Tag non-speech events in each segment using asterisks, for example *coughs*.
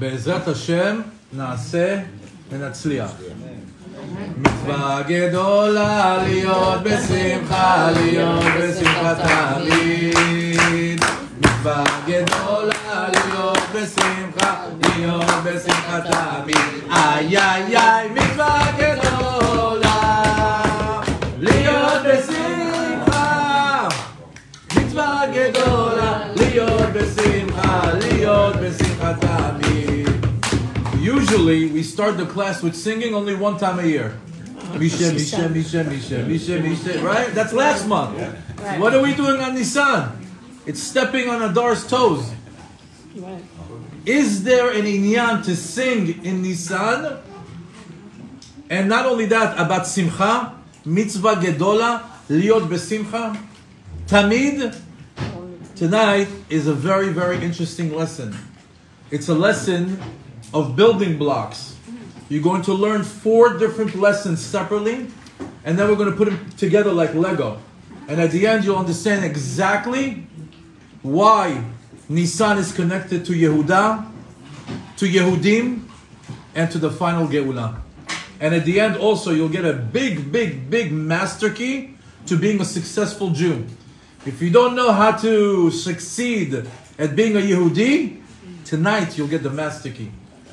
בעזרת השם נעשה ונצליח. מצווה גדולה להיות בשמחה, להיות בשמחה תמיד. מצווה גדולה להיות בשמחה, להיות בשמחה תמיד. איי איי איי, מצווה גדולה להיות בשמחה. מצווה גדולה להיות בשמחה, להיות בשמחה תמיד. Usually we start the class with singing only one time a year. *laughs* Misha, Misha, Misha, Misha, Misha, Misha, right? That's last month. What are we doing on Nisan? It's stepping on Adar's toes. Right. Is there an inyan to sing in Nisan? And not only that, about Simcha, mitzvah gedola, liot besimcha, tamid. Tonight is a very, very interesting lesson. It's a lesson of building blocks. You're going to learn four different lessons separately, and then we're going to put them together like Lego. And at the end, you'll understand exactly why Nissan is connected to Yehuda, to Yehudim, and to the final Geulah. And at the end, also, you'll get a big, big, big master key to being a successful Jew. If you don't know how to succeed at being a Yehudi, tonight you'll get the master key.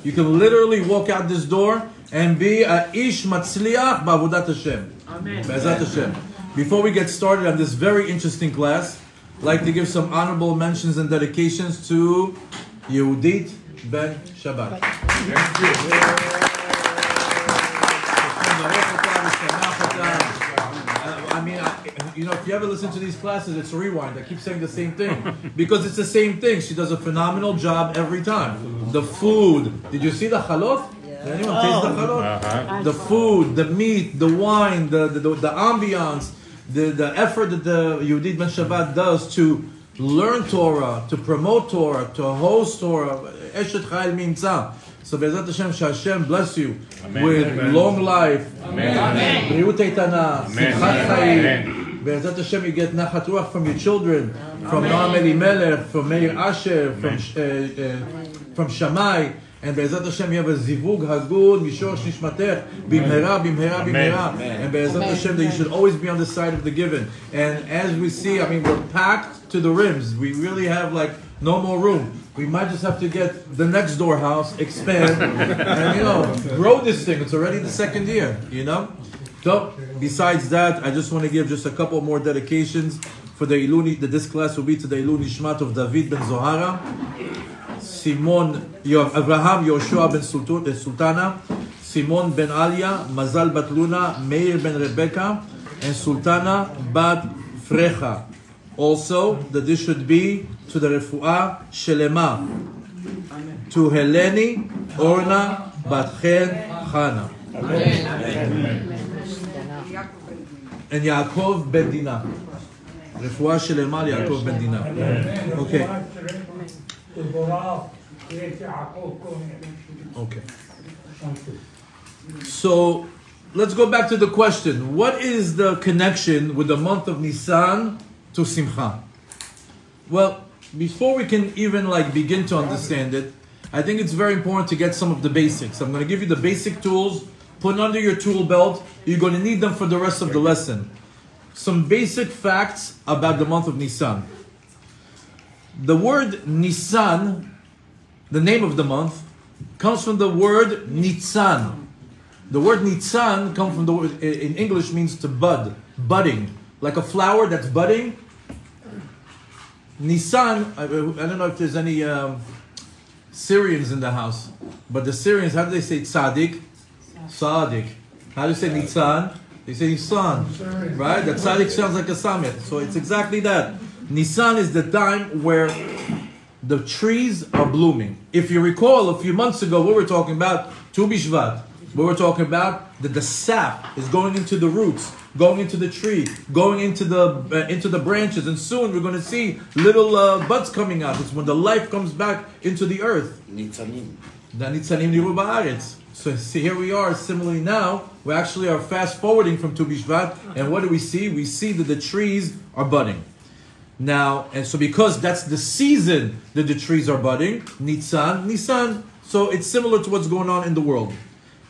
You can literally walk out this door and be a ish matzliach ba'avodat Hashem. Amen. Be'ezrat Hashem. Before we get started on this very interesting class, I'd like to give some honorable mentions and dedications to Yehudit Ben Shabbat. Uh, I mean, I, you know, if you ever listen to these classes, it's a rewind. I keep saying the same thing because it's the same thing. She does a phenomenal job every time. The food. Did you see the halot? Did anyone taste the oh. halot? Uh-huh. The food, the meat, the wine, the the, the, the ambiance, the, the effort that the Yehudit Ben Shabbat does to learn Torah, to promote Torah, to host Torah. Eshet Chayil Minza. So Be'ezat Hashem, Hashem bless you Amen. with Amen. long life, Amen. Amen. Amen. חיים. בעזרת השם you get נחת רוח from your children, from Noam Elimelech, from Meir Asher, from, uh, uh, from Shammai, and בעזרת השם you have a זיווג הגון משורש נשמתך, במהרה, במהרה, במהרה. And בעזרת השם that you should always be on the side of the given. And as we see, I mean, we're packed to the rims. We really have like no more room. We might just have to get the next door house, expand, and *laughs* you know, grow this thing. It's already the second year, you know? So, besides that, I just want to give just a couple more dedications for the Iluni, that this class will be to the Iluy Nishmat of David ben Zohara, Simon, Abraham Yoshua ben eh, Sultana, Simon ben Alia, Mazal bat Luna, Meir ben Rebecca, and Sultana bat Frecha. Also, that this should be to the Refuah Shelema, to Heleni, Orna, bat Chen, Chana And Yaakov ben Dina. רפואה שלמה ליעקב בן דינה. אוקיי, אוקיי. So, let's go back to the question. What is the connection with the month of Nisan to Simcha? Well, before we can even like begin to understand it, I think it's very important to get some of the basics. I'm going to give you the basic tools, put under your tool belt. You're going to need them for the rest of the lesson. Some basic facts about the month of Nisan. The word Nisan, the name of the month, comes from the word Nitzan. The word Nitzan comes from the word in English means to bud, budding, like a flower that's budding. Nisan, I, I don't know if there's any um, Syrians in the house, but the Syrians, how do they say tzaddik? Sadiq. How do you say Nitzan? They say Nisan, right? That Sadiq sounds like a summit. So it's exactly that. Nisan is the time where the trees are blooming. If you recall, a few months ago, we were talking about Tu Bishvat. We were talking about that the sap is going into the roots, going into the tree, going into the uh, into the branches, and soon we're going to see little uh, buds coming out. It's when the life comes back into the earth. Nitzanim. The Nitzanim so see, here we are. Similarly, now we actually are fast forwarding from Tu Bishvat, and what do we see? We see that the trees are budding. Now, and so because that's the season that the trees are budding, Nitzan, Nisan. So it's similar to what's going on in the world.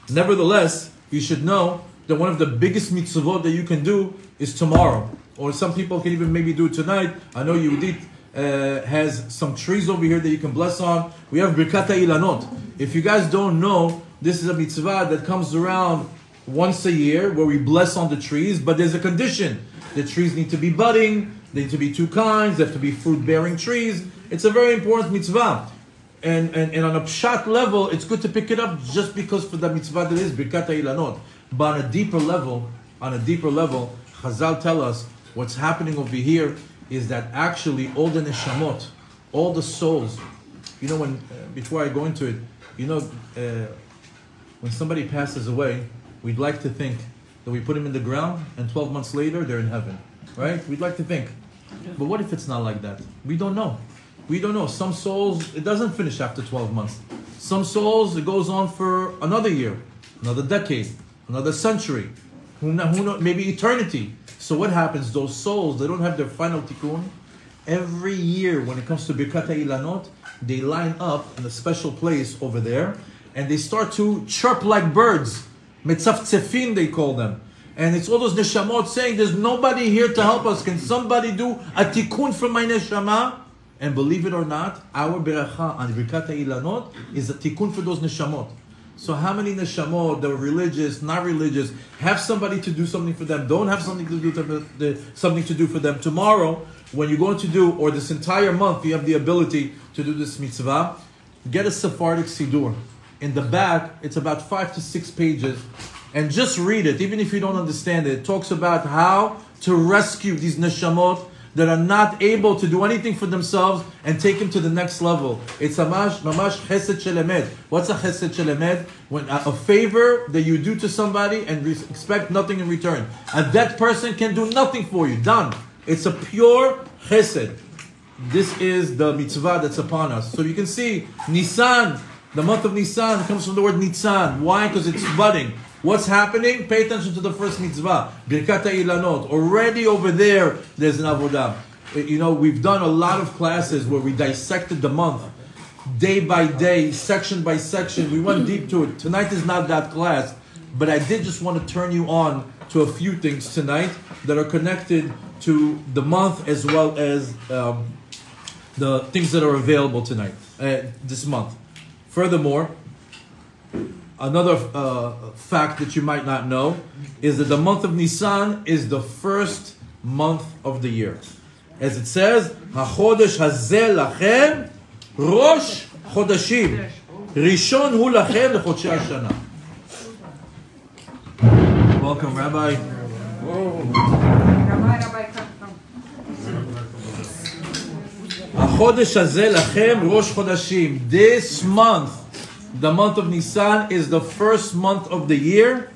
Nevertheless, you should know that one of the biggest mitzvot that you can do is tomorrow. Or some people can even maybe do tonight. I know Yehudit uh, has some trees over here that you can bless on. We have Birkata Ilanot. If you guys don't know, this is a mitzvah that comes around once a year where we bless on the trees, but there's a condition. The trees need to be budding, they need to be two kinds, they have to be fruit bearing trees. It's a very important mitzvah. And, and, and on a pshat level, it's good to pick it up just because for the mitzvah that is Birkat Ilanot. But on a deeper level, on a deeper level, Chazal tell us what's happening over here is that actually all the neshamot, all the souls, you know, when uh, before I go into it, you know, uh, when somebody passes away, we'd like to think that we put him in the ground and 12 months later they're in heaven, right? We'd like to think. But what if it's not like that? We don't know. We don't know. Some souls, it doesn't finish after 12 months. Some souls, it goes on for another year, another decade, another century, who know, who know, maybe eternity. So what happens? Those souls, they don't have their final tikkun. Every year, when it comes to Birkat Ilanot, they line up in a special place over there, and they start to chirp like birds. Metzaftzefin, they call them. And it's all those neshamot saying, there's nobody here to help us. Can somebody do a tikkun for my neshama? And believe it or not, our beracha on Birkat Ilanot is a tikkun for those neshamot. So how many neshamot are religious, not religious, have somebody to do something for them, don't have something to do to, something to do for them tomorrow? When you're going to do, or this entire month, you have the ability to do this mitzvah. Get a Sephardic siddur. In the back, it's about five to six pages, and just read it, even if you don't understand it. It talks about how to rescue these neshamot that are not able to do anything for themselves and take him to the next level. It's mamash, mamash chesed shel emet. What's a chesed shel emet? When a, a favor that you do to somebody and re- expect nothing in return. And that person can do nothing for you. Done. It's a pure chesed. This is the mitzvah that's upon us. So you can see Nisan, the month of Nisan comes from the word Nitzan. Why? Because it's budding. What's happening? Pay attention to the first mitzvah. Birkat Ilanot. Already over there, there's an avodah. You know, we've done a lot of classes where we dissected the month, day by day, section by section. We went deep to it. Tonight is not that class, but I did just want to turn you on to a few things tonight that are connected to the month as well as um, the things that are available tonight, uh, this month. Furthermore, Another uh, fact that you might not know is that the month of Nisan is the first month of the year. As it says, HaChodesh hazeh lachem rosh chodashim. Rishon hu lachem lechodshei hashana. Welcome, Rabbi. החודש הזה לכם ראש חודשים. This month the month of Nisan is the first month of the year.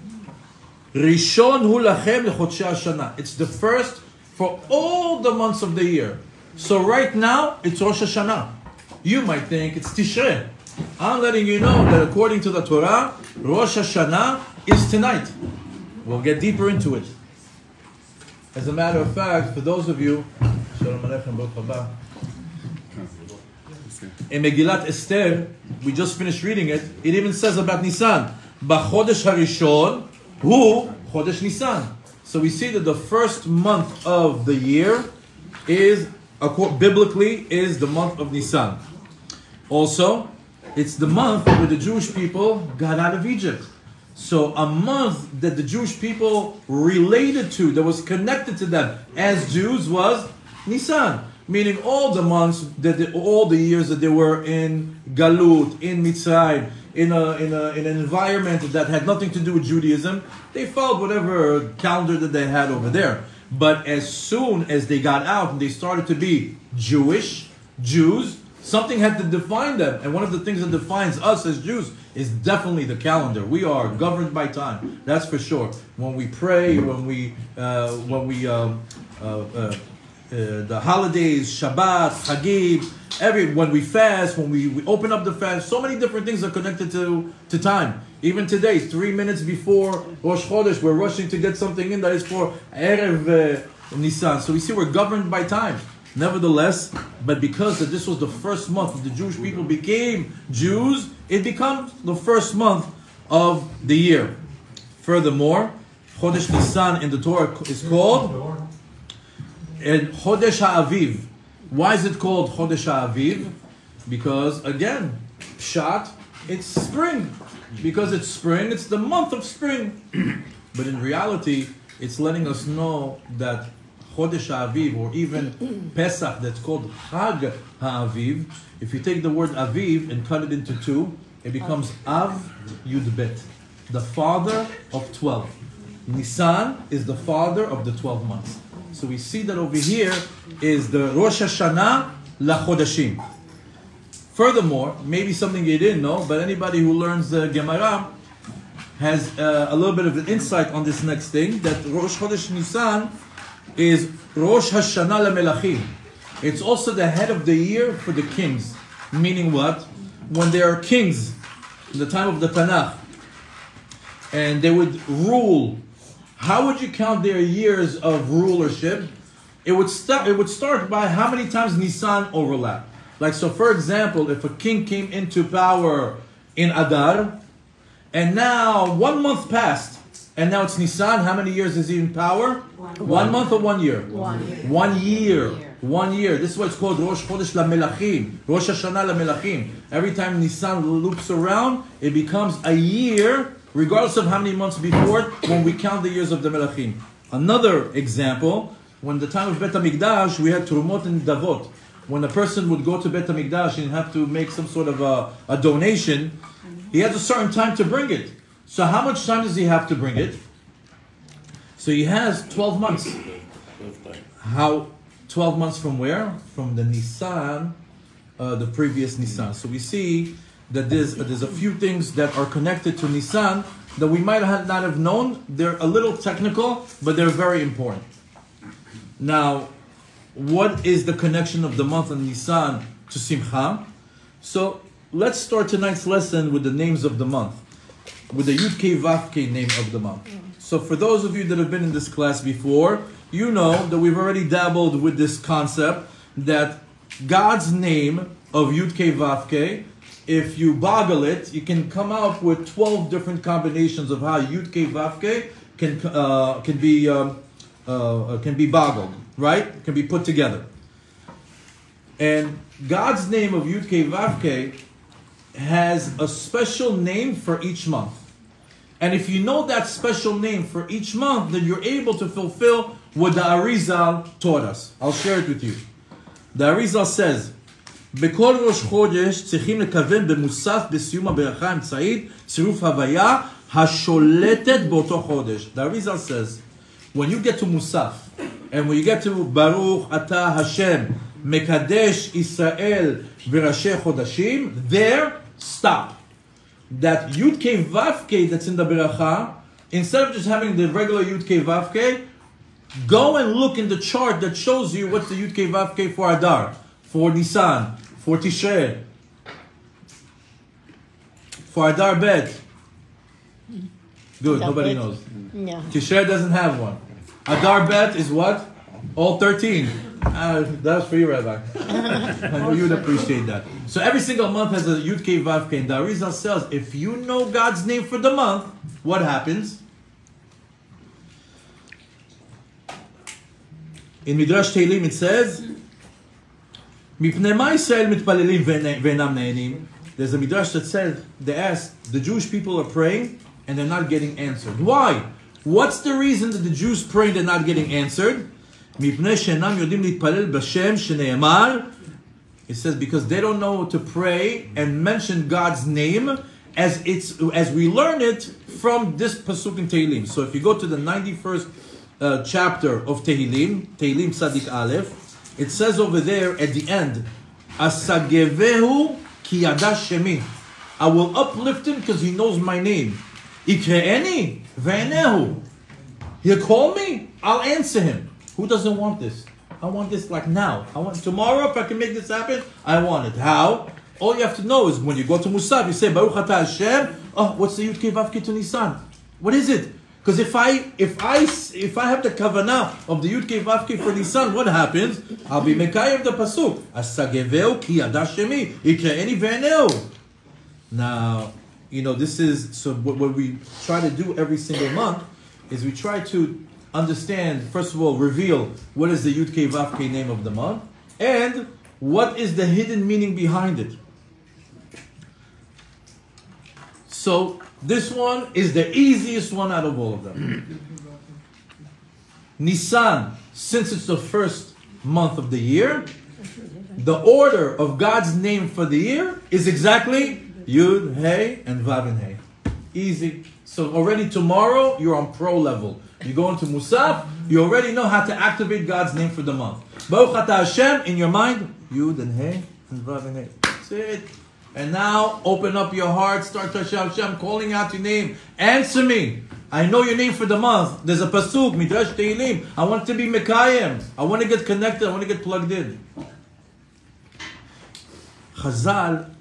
Rishon hu lachem hashana. It's the first for all the months of the year. So right now, it's Rosh Hashanah. You might think it's Tishrei. I'm letting you know that according to the Torah, Rosh Hashanah is tonight. We'll get deeper into it. As a matter of fact, for those of you, Shalom Aleichem, in Megillat Esther, we just finished reading it, it even says about Nisan, B'chodesh harishon hu chodesh Nisan. So we see that the first month of the year is, biblically, is the month of Nisan. Also, it's the month where the Jewish people got out of Egypt. So a month that the Jewish people related to, that was connected to them as Jews, was Nisan meaning all the months that all the years that they were in Galut, in Mitzrayim, in a, in a in an environment that had nothing to do with Judaism, they followed whatever calendar that they had over there. But as soon as they got out and they started to be Jewish, Jews, something had to define them. And one of the things that defines us as Jews is definitely the calendar. We are governed by time. That's for sure. When we pray, when we uh, when we um, uh, uh, uh, the holidays, Shabbat, Chagim, every when we fast, when we, we open up the fast, so many different things are connected to, to time. Even today, three minutes before Rosh Chodesh, we're rushing to get something in that is for Erev uh, Nisan. So we see we're governed by time. Nevertheless, but because this was the first month the Jewish people became Jews, it becomes the first month of the year. Furthermore, Chodesh Nisan in the Torah is called and Chodesh HaAviv. Why is it called Chodesh HaAviv? Because again, Pshat, it's spring. Because it's spring, it's the month of spring. *clears throat* but in reality, it's letting us know that Chodesh HaAviv, or even *clears throat* Pesach, that's called Chag HaAviv, if you take the word Aviv and cut it into two, it becomes Av Yud Bet, the father of 12. Nisan is the father of the 12 months. So we see that over here is the Rosh Hashanah LaChodashim. Furthermore, maybe something you didn't know, but anybody who learns the Gemara has uh, a little bit of an insight on this next thing that Rosh Chodesh Nisan is Rosh Hashanah LaMelachim. It's also the head of the year for the kings. Meaning what? When there are kings in the time of the Tanakh and they would rule, how would you count their years of rulership? It would start. It would start by how many times Nisan overlap. Like so, for example, if a king came into power in Adar, and now one month passed, and now it's Nisan. How many years is he in power? One. One month or one year? One year. One year. One year. One year. This is why it's called Rosh Chodesh LaMelachim. Rosh Hashanah LaMelachim. Every time Nisan loops around, it becomes a year, regardless of how many months before it, when we count the years of the Melachim. Another example, when the time of Bet HaMikdash, we had Trumot and Davot. When a person would go to Bet HaMikdash and have to make some sort of a, a donation, he has a certain time to bring it. So how much time does he have to bring it? So he has 12 months. How 12 months from where? From the Nisan, uh, the previous Nisan. So we see that there's, uh, there's a few things that are connected to Nisan that we might have not have known. They're a little technical, but they're very important. Now, what is the connection of the month of Nisan to Simcha? So let's start tonight's lesson with the names of the month, with the Yud K Vav K name of the month. So for those of you that have been in this class before, you know that we've already dabbled with this concept that God's name of Yud K Vav K, if you boggle it, you can come out with 12 different combinations of how Yud K Vav K can, uh, can be um, uh, can be boggled, right? Can be put together. And God's name of Yud K Vav has a special name for each month. And if you know that special name for each month, then you're able to fulfill what the Arizal taught us. I'll share it with you. The Arizal says, בכל ראש חודש צריכים לכוון במוסף בסיום הברכה האמצעית צירוף הוויה השולטת באותו חודש. The Arizal says, when you get to Musaf, and when you get to Baruch Ata Hashem, Mekadesh Israel V'Rashi Chodashim, there, stop. That Yud K Vav K that's in the Beracha, instead of just having the regular Yud K Vav K, go and look in the chart that shows you what's the Yud K Vav K for Adar, for Nisan, for Tishrei, for Adar Bet. Good, nobody knows. No. Tishrei doesn't have one. Adar Bet is what? All 13. Uh, that's for you, Rabbi. *laughs* I know you would appreciate that. So every single month has a Yud K Vav K. And the Arizal says, if you know God's name for the month, what happens? In Midrash Tehillim it says, מפני מה ישראל מתפללים ואינ- ואינם נהנים? There's a Midrash that says, they ask, the Jewish people are praying and they're not getting answered. Why? What's the reason that the Jews pray and they're not getting answered? מפני שאינם יודעים להתפלל בשם שנאמר it says because they don't know to pray and mention God's name as it's as we learn it from this pasuk in Tehillim. So if you go to the 91st uh, chapter of Tehillim, Tehillim Tzadik Aleph, it says over there at the end, Asagevehu ki shemi. I will uplift him because he knows my name. Ikre'eni ve'enehu. He'll call me, I'll answer him. Who doesn't want this? I want this like now. I want tomorrow if I can make this happen, I want it. How? All you have to know is when you go to Musaf, you say Baruch Ata Hashem. Oh, what's the Yud Vav to Nisan? What is it? Because if I if I if I have the kavanah of the Yud Vavke for the Nisan, what happens? I'll be mekayim the pasuk. Asageveu ki adashemi ikreeni ve'eneu. Now, you know this is so. What, what we try to do every single month is we try to understand first of all reveal what is the Yud Vavke name of the month and what is the hidden meaning behind it. So this one is the easiest one out of all of them. *clears throat* Nisan, since it's the first month of the year, the order of God's name for the year is exactly Yud, Hey, and Vav and Hey. Easy. So already tomorrow, you're on pro level. You go into Musaf, you already know how to activate God's name for the month. Baruch Hashem, in your mind, Yud and Hey and Vav and Hey. That's it. And now open up your heart, start to Hashem, Hashem, calling out your name. Answer me. I know your name for the month. There's a pasuk, midrash Tehillim. I want to be mekayim. I want to get connected. I want to get plugged in. Chazal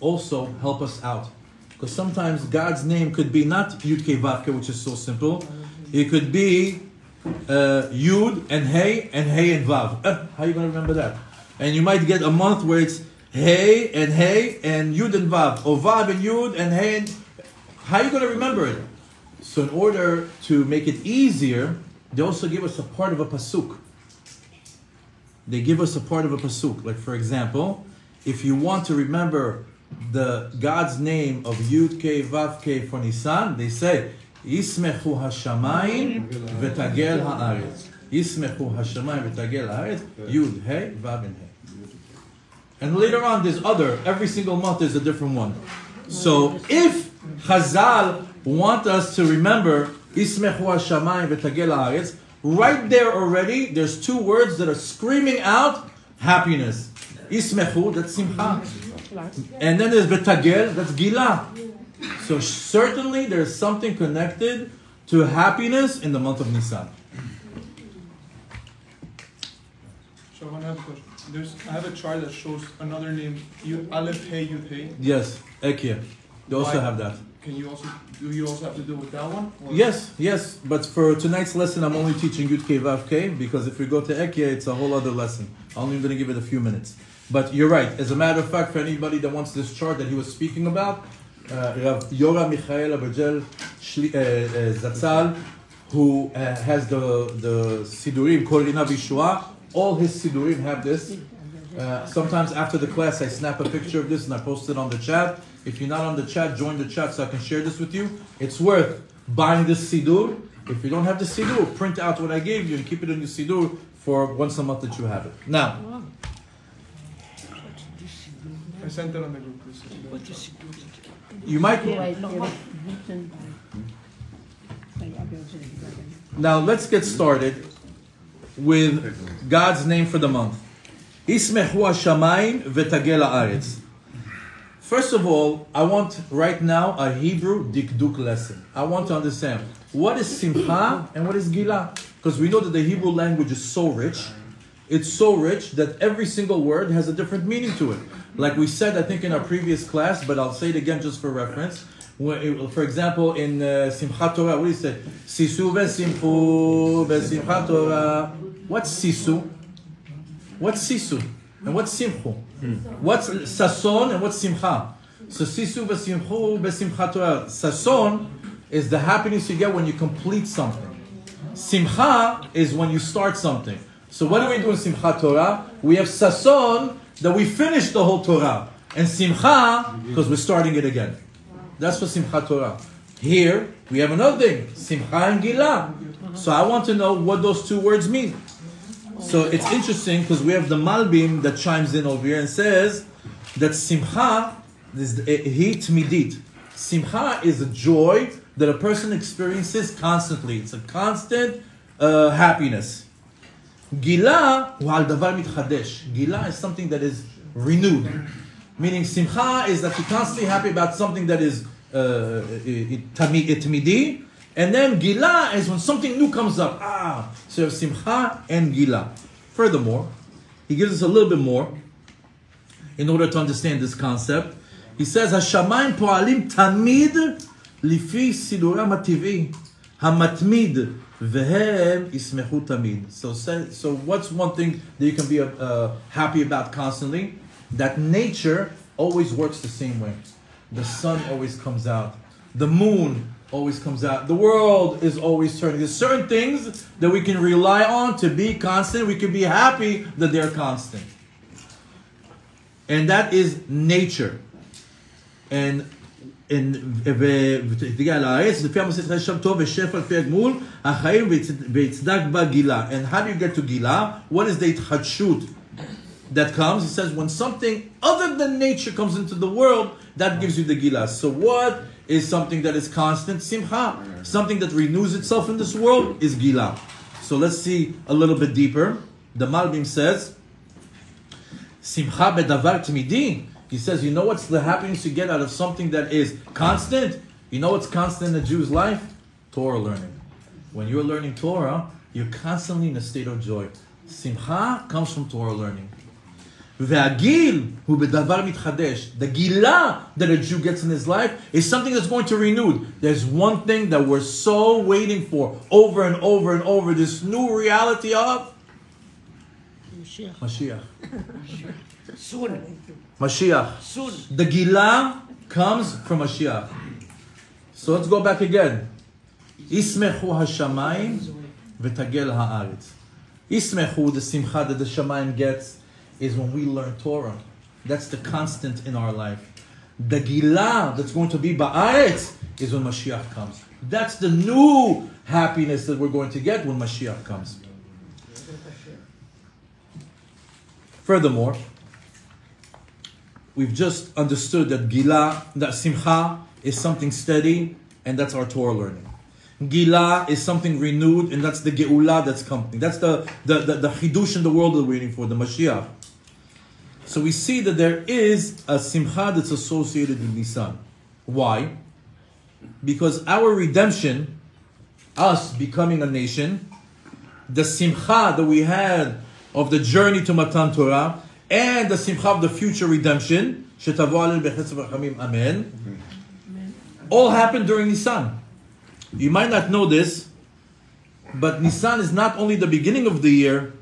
also help us out because sometimes God's name could be not Yud Ke Vavke, which is so simple. It could be uh, Yud and Hey and Hey and Vav. Uh, how are you going to remember that? And you might get a month where it's Hey and Hey and Yud and Vav, or Vav and Yud and Hey and... How are you going to remember it? So in order to make it easier, they also give us a part of a pasuk. They give us a part of a pasuk. Like for example, if you want to remember the God's name of Yud K Vav K for Nisan, they say Yismechu Hashamayim v'tagel haaretz. Yismechu Hashamayim v'tagel haaretz. Yud Hey Vav and Hey. And later on, there's other. Every single month, there's a different one. So if Chazal want us to remember Ismechu Hashamayim v'tagel haaretz, right there already, there's two words that are screaming out happiness. Ismechu, that's simcha. And then there's v'tagel, that's gila. So certainly there's something connected to happiness in the month of Nisan. So question. There's, I have a chart that shows another name, you Aleph Hey Yud Hey. Yes, Ekia. They also Why? have that. Can you also do you also have to do with that one? Or- Yes, yes, but for tonight's lesson, I'm only teaching Yud K Vav K because if we go to Ekia, it's a whole other lesson. I'm only going to give it a few minutes. But you're right. As a matter of fact, for anybody that wants this chart that he was speaking about, uh, Rav Yoram Michael Abergel uh, uh, Zatzal, who uh, has the the Sidurim Korina Vishua, all his Sidurim have this. Uh, sometimes after the class, I snap a picture of this and I post it on the chat. If you're not on the chat, join the chat so I can share this with you. It's worth buying this Sidur. If you don't have the Sidur, print out what I gave you and keep it in your Sidur for once a month that you have it. Now, I sent it on the group. This is- you might. Now let's get started with God's name for the month. Haaretz. First of all, I want right now a Hebrew dikduk lesson. I want to understand what is simcha and what is gila. Because we know that the Hebrew language is so rich. It's so rich that every single word has a different meaning to it. Like we said, I think in our previous class, but I'll say it again just for reference. For example, in uh, Torah, what do you say? Sisu v'simchu v'simchat Torah. What's sisu? What's sisu? And what's simchu? What's sason and what's simcha? So sisu v'simchu v'simchat Torah. Sason is the happiness you get when you complete something. Simcha is when you start something. So what do we do in Simchat Torah? We have sason that we finish the whole Torah, and simcha because we're starting it again. That's for Simchat Torah. Here, we have another thing, Simcha and Gila. So I want to know what those two words mean. So it's interesting because we have the Malbim that chimes in over here and says that Simcha is hit midit. Simcha is a joy that a person experiences constantly. It's a constant uh, happiness. Gila, Gila is something that is renewed. Meaning simcha is that you're constantly happy about something that is uh, itmidi. And then gila is when something new comes up. Ah, so you have simcha and gila. Furthermore, he gives us a little bit more in order to understand this concept. He says, Hashamayim po'alim tamid lifi siduram ha'tivi hamatmid v'hem ismechu tamid. So, so what's one thing that you can be uh, happy about constantly? That nature always works the same way. The sun always comes out. The moon always comes out. The world is always turning. There's certain things that we can rely on to be constant. We can be happy that they're constant. And that is nature. And in, ו- ותגיע לארץ, לפי המסכת שם טוב ושפע לפי הגמול, החיים ויצ- ויצדק בה גילה. And how do you get to גילה? What is the התחדשות that comes, he says, when something other than nature comes into the world, that gives you the gilas. So what is something that is constant? Simcha. Something that renews itself in this world is gilah. So let's see a little bit deeper. The Malbim says, Simcha bedavar tmidin. He says, you know what's the happiness you get out of something that is constant? You know what's constant in a Jew's life? Torah learning. When you're learning Torah, you're constantly in a state of joy. Simcha comes from Torah learning. והגיל הוא בדבר מתחדש. The גילה that a Jew gets in his life is something that's going to renew. There's one thing that we're so waiting for over and over and over, this new reality of Mashiach. *laughs* Soon, Mashiach. soon. The Gila comes from Mashiach. So let's go back again. ישמחו השמיים ותגל הארץ. ישמחו, the simcha that the Shamayim gets, is when we learn Torah. That's the constant in our life. The Gila that's going to be Ba'aretz is when Mashiach comes. That's the new happiness that we're going to get when Mashiach comes. Furthermore, we've just understood that Gila, that Simcha is something steady, and that's our Torah learning. Gila is something renewed, and that's the Geula that's coming. That's the, the, the, the Chidush in the world that we're waiting for, the Mashiach. So we see that there is a simcha that's associated with Nisan. Why? Because our redemption, us becoming a nation, the simcha that we had of the journey to Matan Torah, and the simcha of the future redemption, Amen, all happened during Nisan. You might not know this, but Nisan is not only the beginning of the year,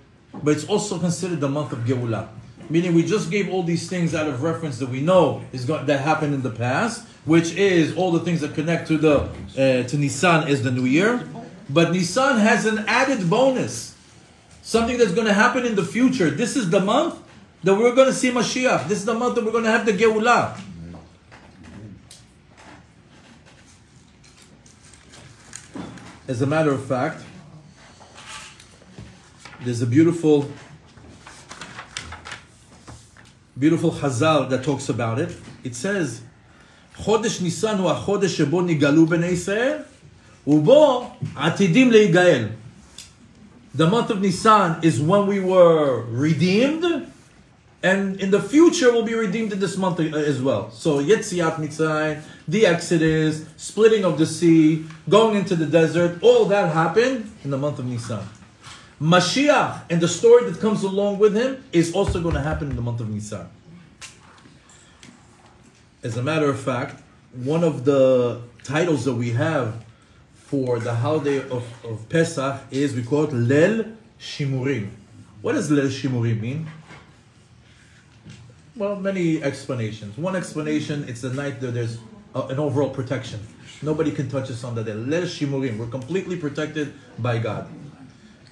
but it's also considered the month of Geulah. Meaning we just gave all these things out of reference that we know is that happened in the past, which is all the things that connect to the uh, to Nissan is the new year. But Nissan has an added bonus, something that's going to happen in the future. This is the month that we're going to see Mashiach. This is the month that we're going to have the Geulah. As a matter of fact, there's a beautiful, beautiful Chazal that talks about it. It says, חודש ניסן הוא החודש שבו נגאלו בני ישראל, ובו עתידים להיגאל. The month of Nisan is when we were redeemed, and in the future we'll be redeemed in this month uh, as well. So Yetziat Mitzrayim, the Exodus, splitting of the sea, going into the desert, all that happened in the month of Nisan. Mashiach and the story that comes along with him is also going to happen in the month of Nisan. As a matter of fact, one of the titles that we have for the holiday of, of Pesach is we call it Lel Shimurim. What does Lel Shimurim mean? Well, many explanations. One explanation, it's the night that there's a, an overall protection. Nobody can touch us on that day. Lel Shimurim. We're completely protected by God.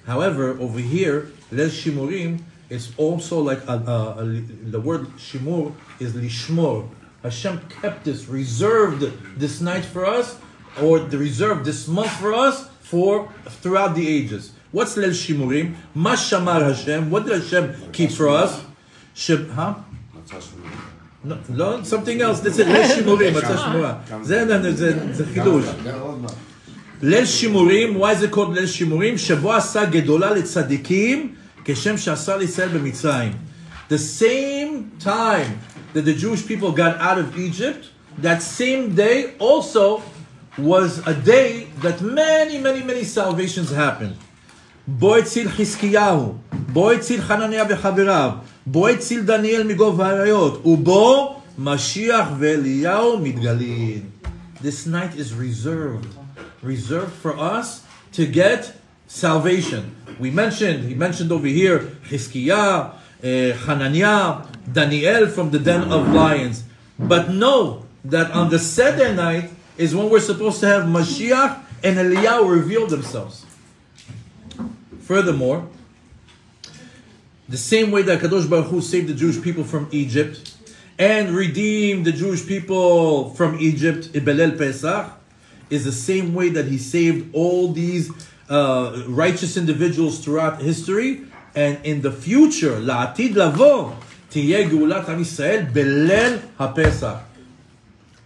However, over here, Lel Shimurim is also like a, a- a- the word Shimur is Lishmor. Hashem kept this, reserved this night for us, or the reserved this month for us for throughout the ages. What's Lel Shimurim? Ma Shamar Hashem. What did Hashem keep for us? Shib, huh? No, לא, something else, that's it, ליל שימורים, מצה שמורה. זה, זה, זה, זה חידוש. ליל שימורים, why is it called ליל שימורים? שבו עשה גדולה לצדיקים, כשם שעשה לישראל במצרים. The same time that the Jewish people got out of Egypt, that same day also was a day that many, many, many salvations happened. בו הציל חזקיהו, בו הציל חנניה וחבריו, בו הציל דניאל מגוב האריות, ובו משיח ואליהו מתגלים. This night is reserved reserved for us to get salvation. We mentioned, he mentioned over here, Hiskiah, uh, Hananiah, Daniel from the den of lions. But know that on the Seder night is when we're supposed to have Mashiach and Eliyahu reveal themselves. Furthermore, the same way that Kadosh Baruch Hu saved the Jewish people from Egypt and redeemed the Jewish people from Egypt, Ibelel Pesach, is the same way that he saved all these uh, righteous individuals throughout history. And in the future.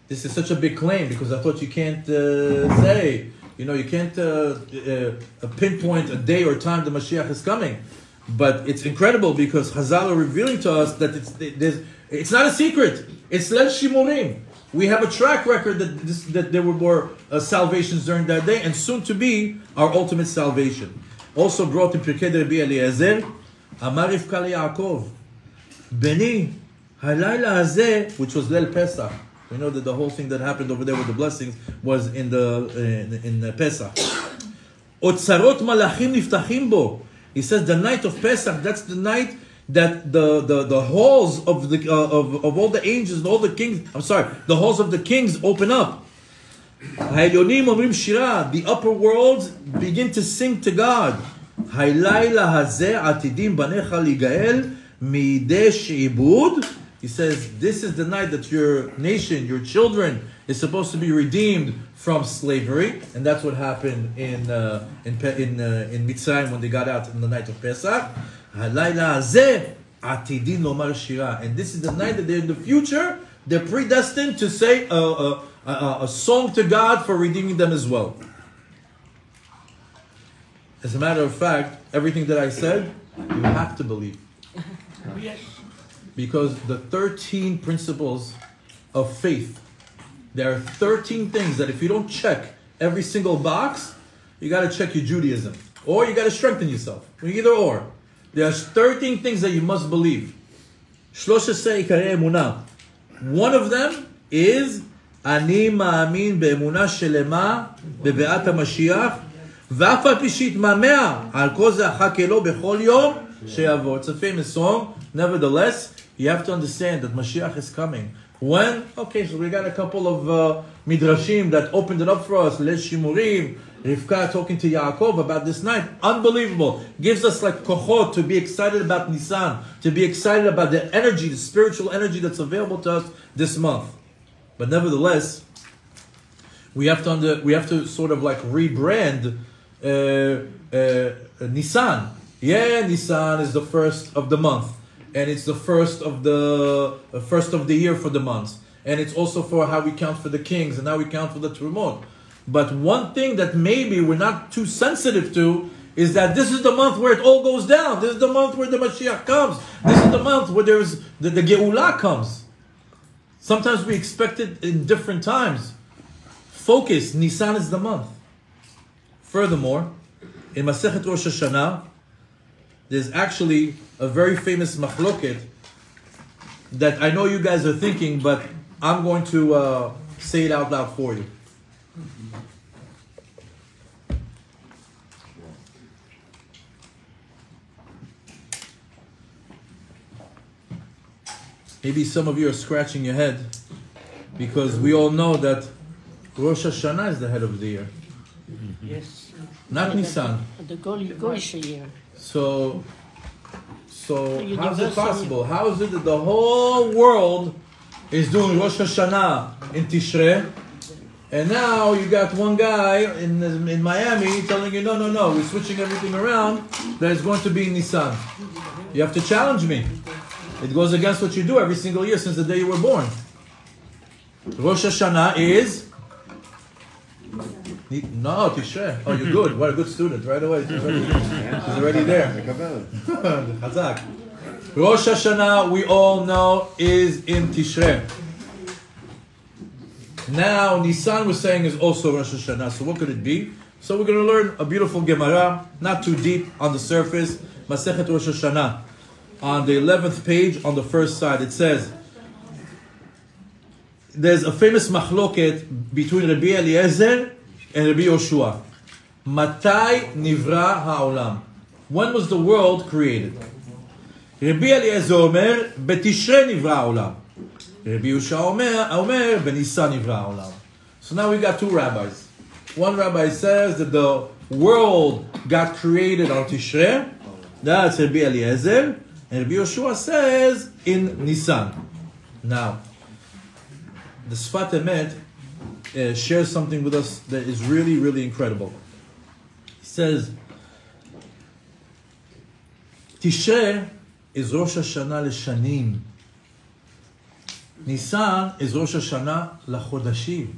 This is such a big claim because I thought you can't uh, say, you know, you can't uh, uh, pinpoint a day or time the Mashiach is coming. But it's incredible because Hazal are revealing to us that it's it's not a secret. It's Lel Shimurim. We have a track record that this, that there were more uh, salvations during that day, and soon to be our ultimate salvation. Also brought in Pirkei Rabbi Eliezer, Amar Rivka Yaakov, Beni, Halayla Hazeh, which was Lel Pesach. We know that the whole thing that happened over there with the blessings was in the in, in Pesach. Otzarot malachim niftachim bo. He says the night of Pesach, that's the night that the, the, the halls of, the, uh, of, of all the angels and all the kings, I'm sorry, the halls of the kings open up. The upper worlds begin to sing to God. He says, this is the night that your nation, your children, is supposed to be redeemed from slavery, and that's what happened in uh, in in uh, in Mitzrayim when they got out in the night of Pesach. And this is the night that they're in the future. They're predestined to say a, a, a, a song to God for redeeming them as well. As a matter of fact, everything that I said, you have to believe. Because the 13 principles of faith, there are 13 things that if you don't check every single box, you got to check your Judaism. Or you got to strengthen yourself. Either or. There's 13 things that you must believe. One of them is אני מאמין באמונה שלמה בביאת המשיח ואף על פי Al על כל זה אחת אלו בכל יום שיבוא. It's a famous song. Nevertheless, you have to understand that Mashiach is coming. When? Okay, so we got a couple of uh, midrashim that opened it up for us. Lel Shimurim, Rivka talking to Yaakov about this night. Unbelievable. Gives us like kochot to be excited about Nisan, to be excited about the energy, the spiritual energy that's available to us this month. But nevertheless, we have to under, we have to sort of like rebrand uh, uh, Nisan. Yeah, Nisan is the first of the month and it's the first of the first of the year for the months, and it's also for how we count for the kings and how we count for the Trumot. But one thing that maybe we're not too sensitive to is that this is the month where it all goes down. This is the month where the Mashiach comes. This is the month where there's the, the Geulah comes. Sometimes we expect it in different times. Focus, Nisan is the month. Furthermore, in Masechet Rosh Hashanah, there's actually a very famous machloket that I know you guys are thinking, but I'm going to uh, say it out loud for you. Maybe some of you are scratching your head because we all know that Rosh Hashanah is the head of the year, Yes. not Nisan. The Goyish year. So, so The how's it possible? How is it that the whole world is doing Rosh Hashanah in Tishrei, and now you got one guy in in Miami telling you, no, no, no, we're switching everything around. That is going to be Nissan. You have to challenge me. It goes against what you do every single year since the day you were born. Rosh Hashanah is. No, Tishrei. Oh, you're good. What a good student. Right away. She's already, she's already there. *laughs* Chazak. Rosh Hashanah, we all know, is in Tishrei. Now, Nisan was saying is also Rosh Hashanah. So what could it be? So we're going to learn a beautiful Gemara, not too deep on the surface. Masechet Rosh Hashanah On the 11th page, on the first side, it says, there's a famous machloket between Rabbi Eliezer and Rabbi Yoshua. Matai nivra ha'olam. When was the world created? Rabbi Eliezer Omer, בתשרי נברא העולם. Rabbi Yosha Omer, Omer, בניסן נברא העולם. So now we got two rabbis. One rabbi says that the world got created on Tishrei. That's Rabbi Eliezer. And Rabbi Yehoshua says in Nissan. Now, the Sfat Emet uh, shares something with us that is really, really incredible. He says, Tishrei is Rosh Hashanah Leshanim. Nisan is Rosh Hashanah Lachodashim.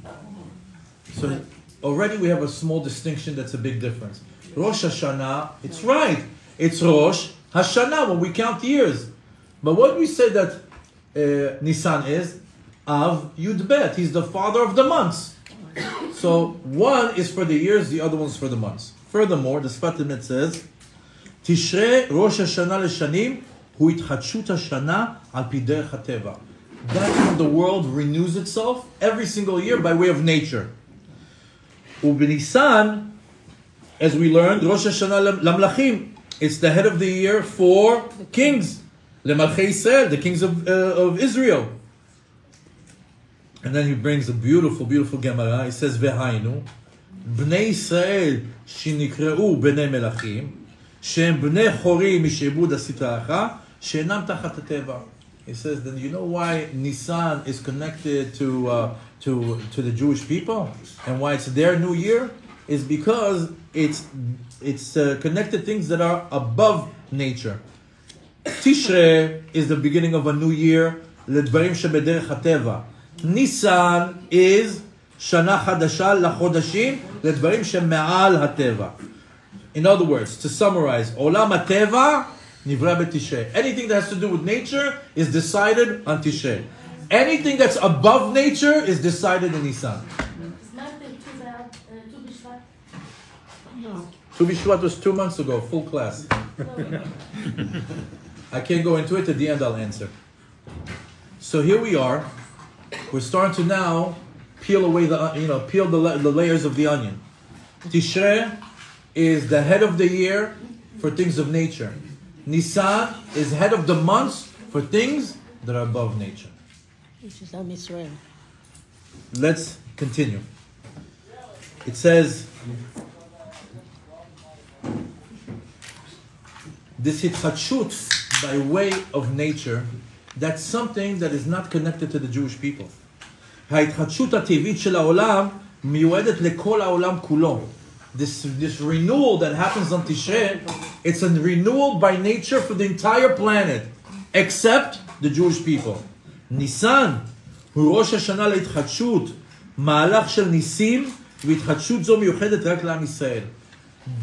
So already we have a small distinction that's a big difference. Rosh Hashanah, it's right. It's Rosh, Hashanah, when we count years. But what we say that uh, Nisan is, Av Yudbet, he's the father of the months. So one is for the years, the other one's for the months. Furthermore, the Sfat Emet says, Tishrei Rosh Hashanah Leshanim hu itchatshut Hashanah al pider hateva. That's when the world renews itself every single year by way of nature. Ubinisan, as we learned, Rosh Hashanah Lamlachim, It's the head of the year for kings. Lemalchei Israel, the kings of, uh, of Israel. And then he brings a beautiful, beautiful Gemara. He says, Vehainu, Bnei Israel שנקראו בני מלכים, שהם בני חורים משעבוד הסטראך, שאינם תחת הטבע. He says, then you know why Nisan is connected to, uh, to, to the Jewish people and why it's their new year? Is because it's, it's uh, connected things that are above nature. Tishrei is the beginning of a new year, לדברים שבדרך הטבע. ניסן is שנה חדשה לחודשים, לדברים שמעל הטבע. In other words, to summarize, עולם הטבע נברא בתשרי. Anything that has to do with nature is decided on תשרי. Anything that's above nature is decided in Nisan. No. Tu B'Shvat was two months ago, full class. *laughs* I can't go into it. At the end, I'll answer. So here we are. We're starting to now peel away the you know peel the, the layers of the onion. Tishrei is the head of the year for things of nature. Nisan is head of the months for things that are above nature. This is Am Israel. Let's continue. It says, this hitchachut by way of nature, that's something that is not connected to the Jewish people. ההתחדשות הטבעית של העולם מיועדת לכל העולם כולו. This, this renewal that happens on Tishrei, it's a renewal by nature for the entire planet, except the Jewish people. ניסן הוא ראש השנה להתחדשות, מהלך של ניסים, והתחדשות זו מיוחדת רק לעם ישראל.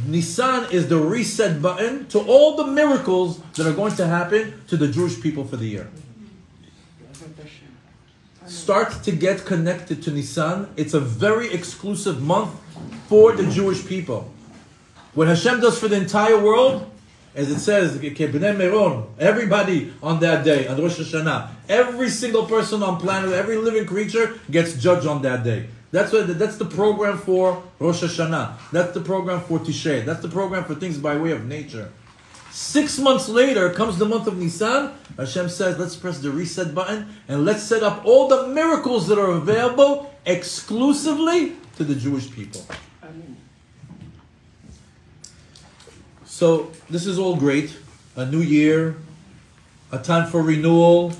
Nisan is the reset button to all the miracles that are going to happen to the Jewish people for the year. Start to get connected to Nisan. It's a very exclusive month for the Jewish people. What Hashem does for the entire world, as it says, everybody on that day, on Rosh Hashanah, every single person on planet, every living creature gets judged on that day. That's what that's the program for Rosh Hashanah. That's the program for Tishrei. That's the program for things by way of nature. Six months later comes the month of Nisan. Hashem says, let's press the reset button and let's set up all the miracles that are available exclusively to the Jewish people. So this is all great. A new year, a time for renewal,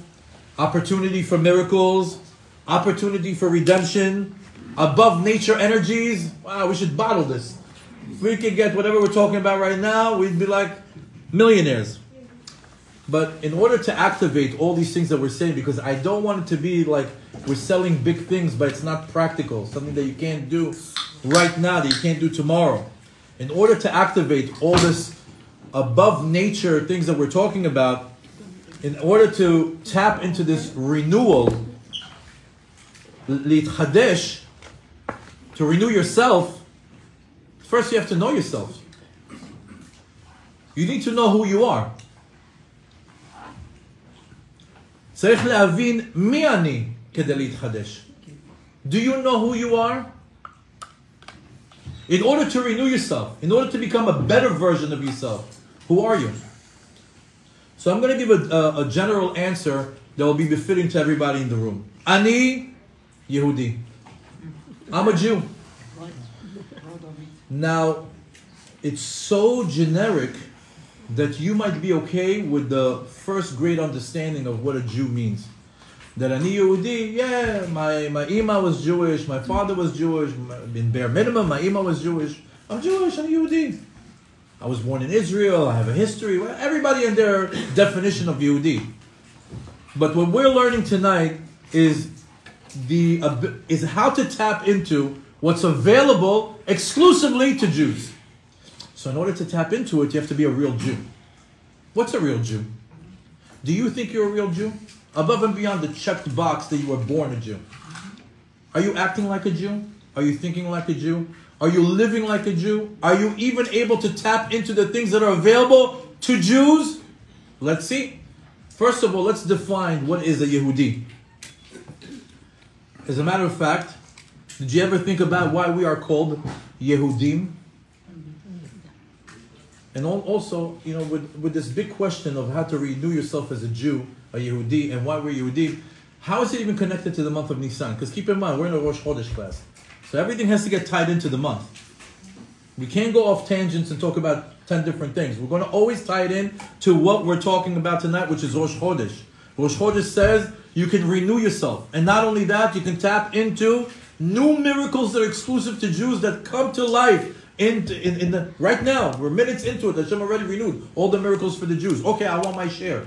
opportunity for miracles, opportunity for redemption, above nature energies. Wow, we should bottle this. If we could get whatever we're talking about right now, we'd be like millionaires. But in order to activate all these things that we're saying, because I don't want it to be like we're selling big things, but it's not practical, something that you can't do right now, that you can't do tomorrow. In order to activate all this above nature things that we're talking about, in order to tap into this renewal, להתחדש, to renew yourself, first you have to know yourself. You need to know who you are. צריך להבין מי אני כדי להתחדש. Do you know who you are? In order to renew yourself, in order to become a better version of yourself, who are you? So I'm going to give a, a, a general answer that will be befitting to everybody in the room. Ani Yehudi. I'm a Jew. Now, it's so generic that you might be okay with the first grade understanding of what a Jew means. That Ani Yehudi, yeah, my, my Ima was Jewish, my father was Jewish, in bare minimum, my Ima was Jewish. I'm Jewish, I'm Yehudi. I was born in Israel, I have a history. Everybody and their definition of Yehudi. But what we're learning tonight is the ab- is how to tap into what's available exclusively to Jews. So in order to tap into it, you have to be a real Jew. What's a real Jew? Do you think you're a real Jew? Above and beyond the checked box that you were born a Jew. Are you acting like a Jew? Are you thinking like a Jew? Are you living like a Jew? Are you even able to tap into the things that are available to Jews? Let's see. First of all, let's define what is a Yehudi. As a matter of fact, did you ever think about why we are called Yehudim? And also, you know, with, with this big question of how to renew yourself as a Jew, a Yehudi, and why we're Yehudi, how is it even connected to the month of Nisan? Because keep in mind, we're in a Rosh Chodesh class. So everything has to get tied into the month. We can't go off tangents and talk about 10 different things. We're going to always tie it in to what we're talking about tonight, which is Rosh Chodesh. Rosh Chodesh says you can renew yourself. And not only that, you can tap into new miracles that are exclusive to Jews that come to life in, in, in the right now. We're minutes into it. Hashem already renewed all the miracles for the Jews. Okay, I want my share.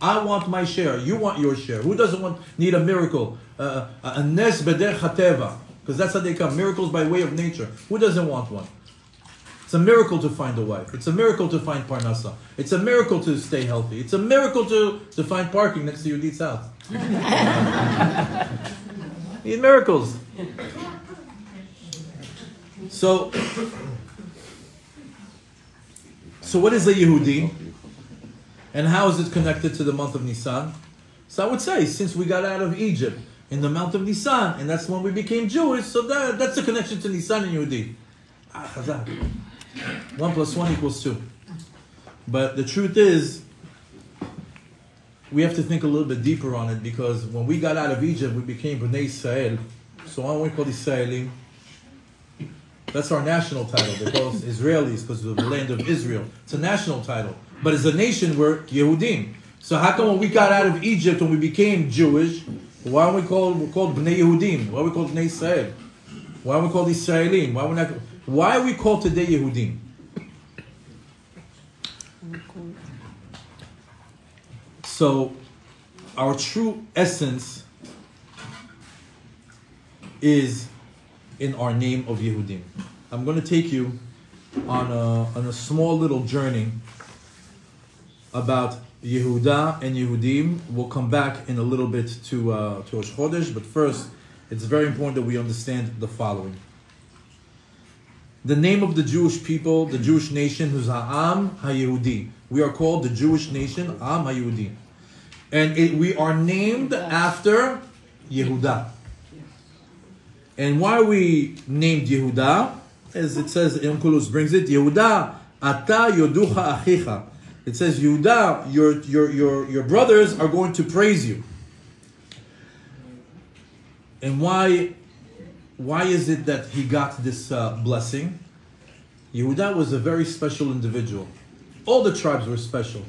I want my share. You want your share. Who doesn't want need a miracle? Uh, a nes beder chateva. Because that's how they come. Miracles by way of nature. Who doesn't want one? It's a miracle to find a wife. It's a miracle to find parnasa. It's a miracle to stay healthy. It's a miracle to, to find parking next to your Yudit's house. *laughs* Need miracles. So, so what is a Yehudi? And how is it connected to the month of Nisan? So I would say, since we got out of Egypt in the month of Nisan, and that's when we became Jewish, so that, that's the connection to Nisan and Yehudi. Ah, chazak. One plus one equals two. But the truth is, we have to think a little bit deeper on it because when we got out of Egypt, we became Bnei Israel. So why don't we call Israelim? That's our national title. They call us Israelis because of the land of Israel. It's a national title. But as a nation, we're Yehudim. So how come when we got out of Egypt, when we became Jewish, why are we called we're called Bnei Yehudim? Why are we called Bnei Israel? Why are we called Israelim? Why are we not? Why are we called today Yehudim? So, our true essence is in our name of Yehudim. I'm going to take you on a, on a small little journey about Yehuda and Yehudim. We'll come back in a little bit to, uh, to Rosh Chodesh, but first, it's very important that we understand the following. The name of the Jewish people, the Jewish nation, who's Ha'am HaYehudi. We are called the Jewish nation, Am HaYehudi. And it, we are named after Yehuda. And why we named Yehuda? As it says, Onkelos brings it, Yehuda, Ata Yoducha Achicha. It says, Yehuda, your, your, your, your brothers are going to praise you. And why, why is it that he got this uh, blessing? Yehuda was a very special individual. All the tribes were special.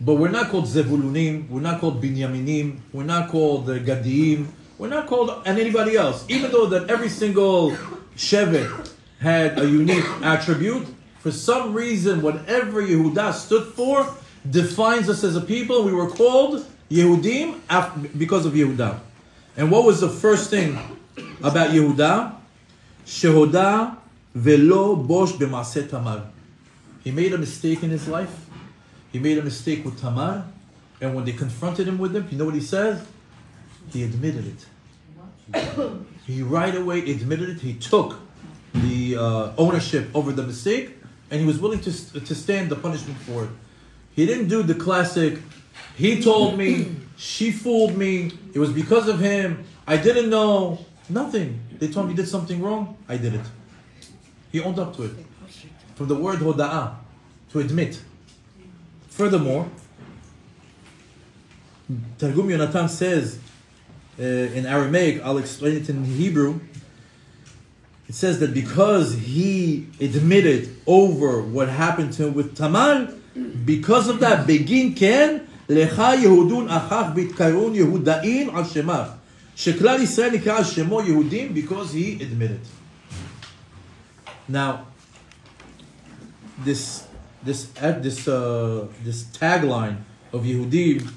But we're not called Zevulunim, we're not called Binyaminim, we're not called Gadiim, we're not called and anybody else. Even though that every single Shevet had a unique attribute, for some reason, whatever Yehuda stood for defines us as a people. We were called Yehudim because of Yehuda. And what was the first thing about Yehuda? Shehoda velo bosh b'maseh tamar. He made a mistake in his life. He made a mistake with Tamar. And when they confronted him with it, you know what he says? He admitted it. *coughs* he right away admitted it. He took the uh, ownership over the mistake and he was willing to, to stand the punishment for it. He didn't do the classic, he told me, she fooled me, it was because of him, I didn't know. Nothing. They told me you did something wrong, I did it. He owned up to it. From the word hoda'ah, to admit. Furthermore, Targum Yonatan says uh, in Aramaic, I'll explain it in Hebrew. It says that because he admitted over what happened to him with Tamar, because of that, begin ken lecha Yehudun achach bitkarun Yehudain al shemach. שכלל ישראל נקרא על שמו יהודים because he admitted. Now, this this uh, this uh, this tagline of Yehudim,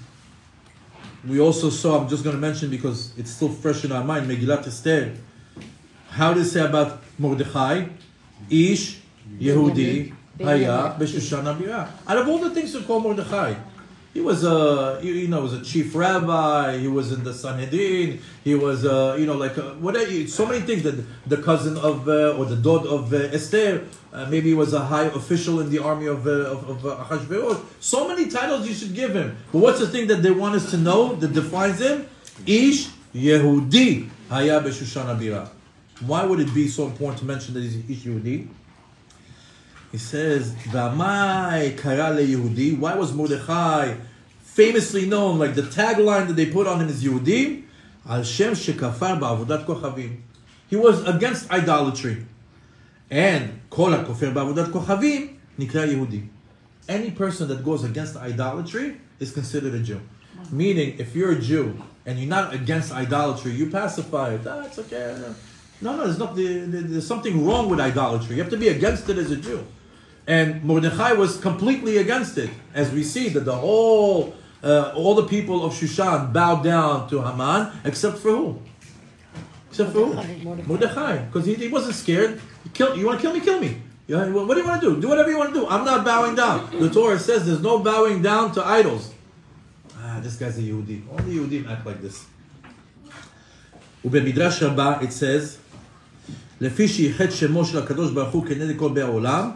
we also saw. I'm just going to mention because it's still fresh in our mind. Megillat Esther. How does it say about Mordechai? Ish Yehudi Haya B'Shushan Abira. Out of all the things to call Mordechai, he was a you know was a chief rabbi. He was in the Sanhedrin. He was uh, you know like uh, whatever. So many things that the cousin of uh, or the daughter of uh, Esther. Uh, maybe he was a high official in the army of uh, of, of uh. So many titles you should give him. But what's the thing that they want us to know that defines him? Ish Yehudi Haya B'Shushan Abira. Why would it be so important to mention that he's Ish Yehudi? He says, V'amai kara Yehudi. Why was Mordechai famously known, like the tagline that they put on him is Yehudi? Al Shem shekafar ba'avodat kochavim. He was against idolatry. And kol ha'kofer ba'avodat kochavim nikra Yehudi. Any person that goes against idolatry is considered a Jew. Meaning, if you're a Jew and you're not against idolatry, you pacify it. Ah, okay. No, no, there's, not, there's something wrong with idolatry. You have to be against it as a Jew. And Mordechai was completely against it, as we see that the whole, uh, all the people of Shushan bowed down to Haman, except for who? Except for who? Mordechai, because he, he wasn't scared. You, kill, you want to kill me? Kill me. You know, what do you want to do? Do whatever you want to do. I'm not bowing down. The Torah says there's no bowing down to idols. Ah, this guy's a Yehudi. Only Yehudim act like this. ובמדרש רבה it says, לפי שייחד שמו של הקדוש ברוך הוא כנגד כל באי העולם,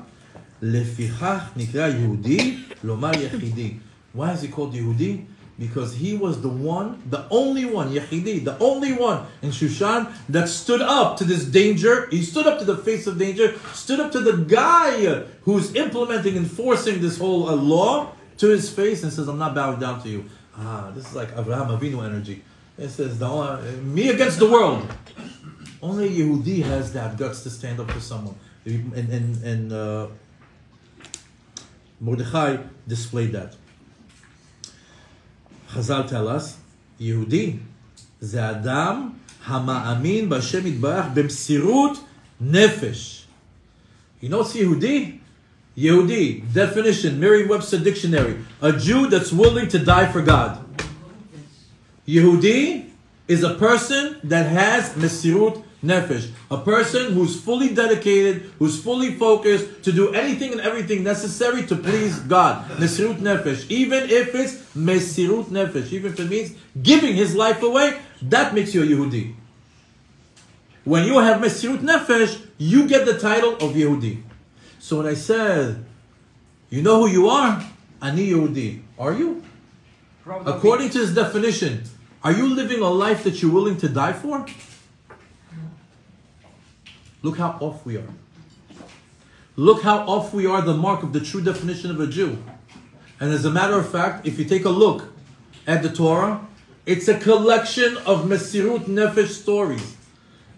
לפיכך נקרא יהודי, לומר יחידי. Why is he called יהודי? Because he was the one, the only one, Yehidi, the only one in Shushan that stood up to this danger. He stood up to the face of danger, stood up to the guy who's implementing, enforcing this whole uh, law to his face and says, I'm not bowing down to you. Ah, this is like Abraham Avinu energy. It says, "No, me against the world. Only Yehudi has that guts to stand up to someone. And, and, and uh, Mordechai displayed that. Chazal tell us, יהודי זה אדם המאמין בהשם יתברך במסירות נפש. You know what's יהודי? Yehudi, definition, Merriam-Webster dictionary, a Jew that's willing to die for God. Yehudi is a person that has mesirut nefesh, a person who's fully dedicated, who's fully focused to do anything and everything necessary to please God. Mesirut nefesh, even if it's mesirut nefesh, even if it means giving his life away, that makes you a Yehudi. When you have mesirut nefesh, you get the title of Yehudi. So when I said, you know who you are? Ani Yehudi. Are you? According to his definition, are you living a life that you're willing to die for? Look how off we are. Look how off we are the mark of the true definition of a Jew. And as a matter of fact, if you take a look at the Torah, it's a collection of Mesirut Nefesh stories.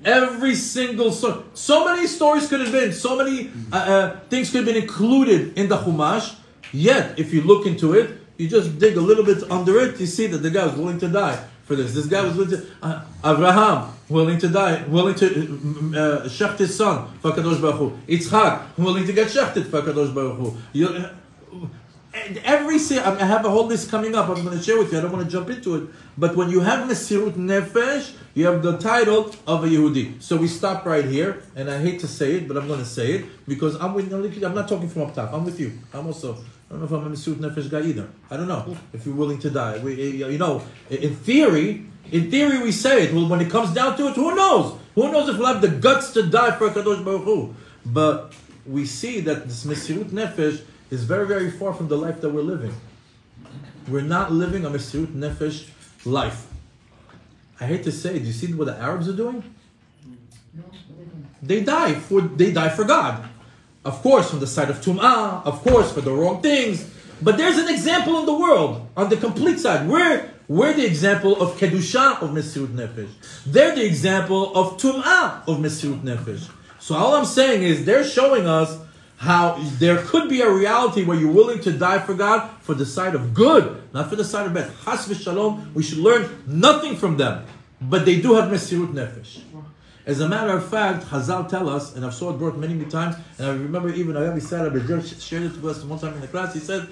Every single story. So many stories could have been, so many uh, uh, things could have been included in the Chumash. Yet, if you look into it, you just dig a little bit under it, you see that the guy was willing to die for this. This guy was to, uh, Abraham, willing to die, willing to uh, shecht his son for Baruch Hu. Willing to get shechted for Baruch Hu. You, uh, every I have a whole list coming up. I'm going to share with you. I don't want to jump into it. But when you have Mesirut Nefesh, you have the title of a Yehudi. So we stop right here, and I hate to say it, but I'm going to say it because I'm with. I'm not talking from up top. I'm with you. I'm also. I don't know if I'm a Mesirut Nefesh guy either. I don't know if you're willing to die. We, eh, you know, in theory, in theory we say it. Well, when it comes down to it, who knows? Who knows if we'll have the guts to die for Kadosh Baruch Hu? But we see that this Mesirut Nefesh is very, very far from the life that we're living. We're not living a Mesirut Nefesh life. I hate to say it, do you see what the Arabs are doing? they die for they die for God. Of course, from the side of tum'ah, of course, for the wrong things. But there's an example in the world on the complete side. We're, we're the example of kedusha of mesirut nefesh. They're the example of tum'ah of mesirut nefesh. So all I'm saying is they're showing us how there could be a reality where you're willing to die for God for the side of good, not for the side of bad. Chas v'shalom, we should learn nothing from them. But they do have mesirut nefesh. As a matter of fact, Hazal tell us, and I've saw it brought many, many times, and I remember even Ayavi Sarah shared it with us one time in the class. He said,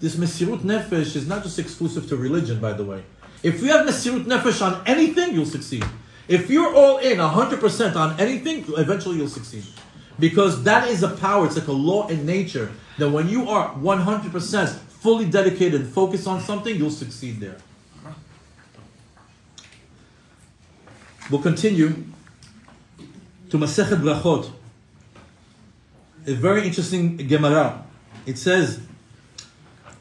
this Mesirut Nefesh is not just exclusive to religion, by the way. If you have Mesirut Nefesh on anything, you'll succeed. If you're all in 100% on anything, eventually you'll succeed. Because that is a power, it's like a law in nature, that when you are 100% fully dedicated and focused on something, you'll succeed there. We'll continue to Masechet Brachot. A very interesting Gemara. It says,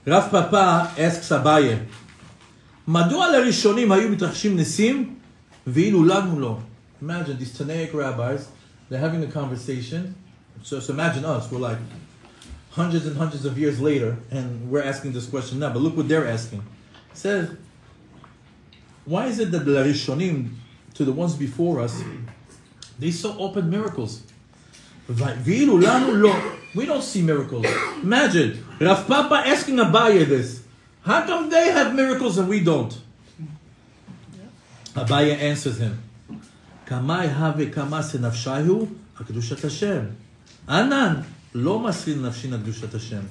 Rav Papa asks Abaye, מדוע לראשונים היו מתרחשים ניסים ואילו לנו לא? Imagine these Tanaic rabbis, they're having a conversation. So, so imagine us, we're like hundreds and hundreds of years later, and we're asking this question now. But look what they're asking. It says, why is it that the Rishonim, to the ones before us, they saw open miracles? ואילו לנו לא. We don't see miracles. Imagine, Rav Papa asking Abaye this. How come they have miracles and we don't? Abaye answers him. כמה הווה כמה סנפשהו הקדושת השם. ענן לא מסרין נפשין הקדושת השם.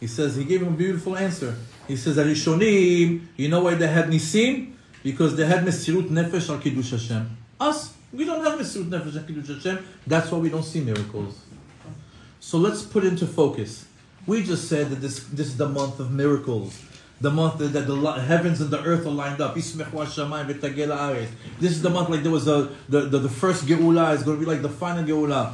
He says, he gave him a beautiful answer. He says, הראשונים, you know why they had nisim? Because they had mesilut nefesh al kiddush Hashem. Us, we don't have mesirut nefesh kiddush Hashem. That's why we don't see miracles. So let's put into focus. We just said that this, this is the month of miracles. The month that, that the heavens and the earth are lined up. This is the month like there was a, the, the, the first Geula is going to be like the final Geula.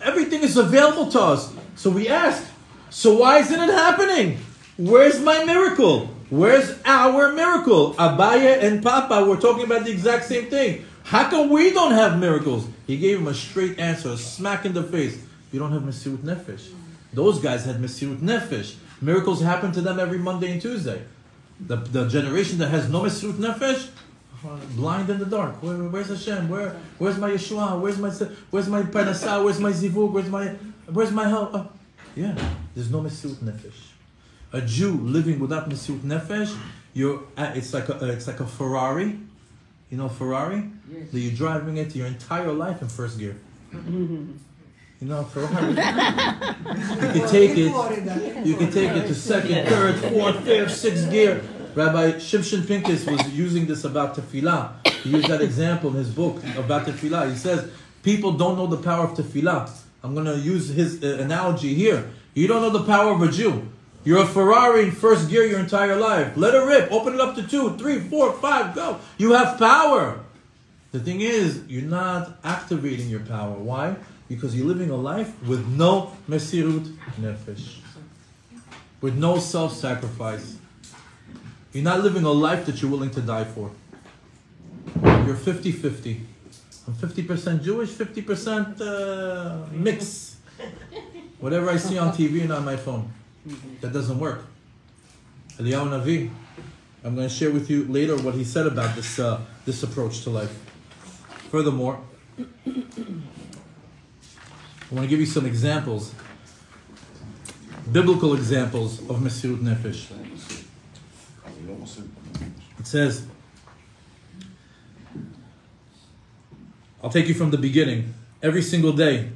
Everything is available to us. So we ask, so why isn't it happening? Where's my miracle? Where's our miracle? Abaye and Papa were talking about the exact same thing. How come we don't have miracles? He gave him a straight answer, a smack in the face. You don't have Mesirut Nefesh. Those guys had Mesirut Nefesh. Miracles happen to them every Monday and Tuesday. The, the generation that has no Mesirut Nefesh, blind in the dark. Where, where's Hashem? Where, where's my Yeshua? Where's my where's my Parnasah? Where's my Zivug? Where's my where's my help? Uh, yeah, there's no Mesirut Nefesh. A Jew living without Mesirut Nefesh, you're it's like a it's like a Ferrari. You know Ferrari? Yes. That you're driving it your entire life in first gear. *laughs* You know, Ferrari. *laughs* you can take it. You can take it to second, third, fourth, fifth, sixth gear. Rabbi Shimshon Pincus was using this about tefillah. He used that example in his book about tefillah. He says people don't know the power of tefillah. I'm going to use his uh, analogy here. You don't know the power of a Jew. You're a Ferrari in first gear your entire life. Let it rip. Open it up to two, three, four, five. Go. You have power. The thing is, you're not activating your power. Why? Because you're living a life with no mesirut nefesh, with no self-sacrifice. You're not living a life that you're willing to die for. You're 50-50. I'm 50% Jewish, 50% uh, mix. *laughs* Whatever I see on TV and on my phone. That doesn't work. Eliyahu Navi, I'm going to share with you later what he said about this, uh, this approach to life. Furthermore, I want to give you some examples, biblical examples of Mesirut Nefesh. It says, I'll take you from the beginning. Every single day,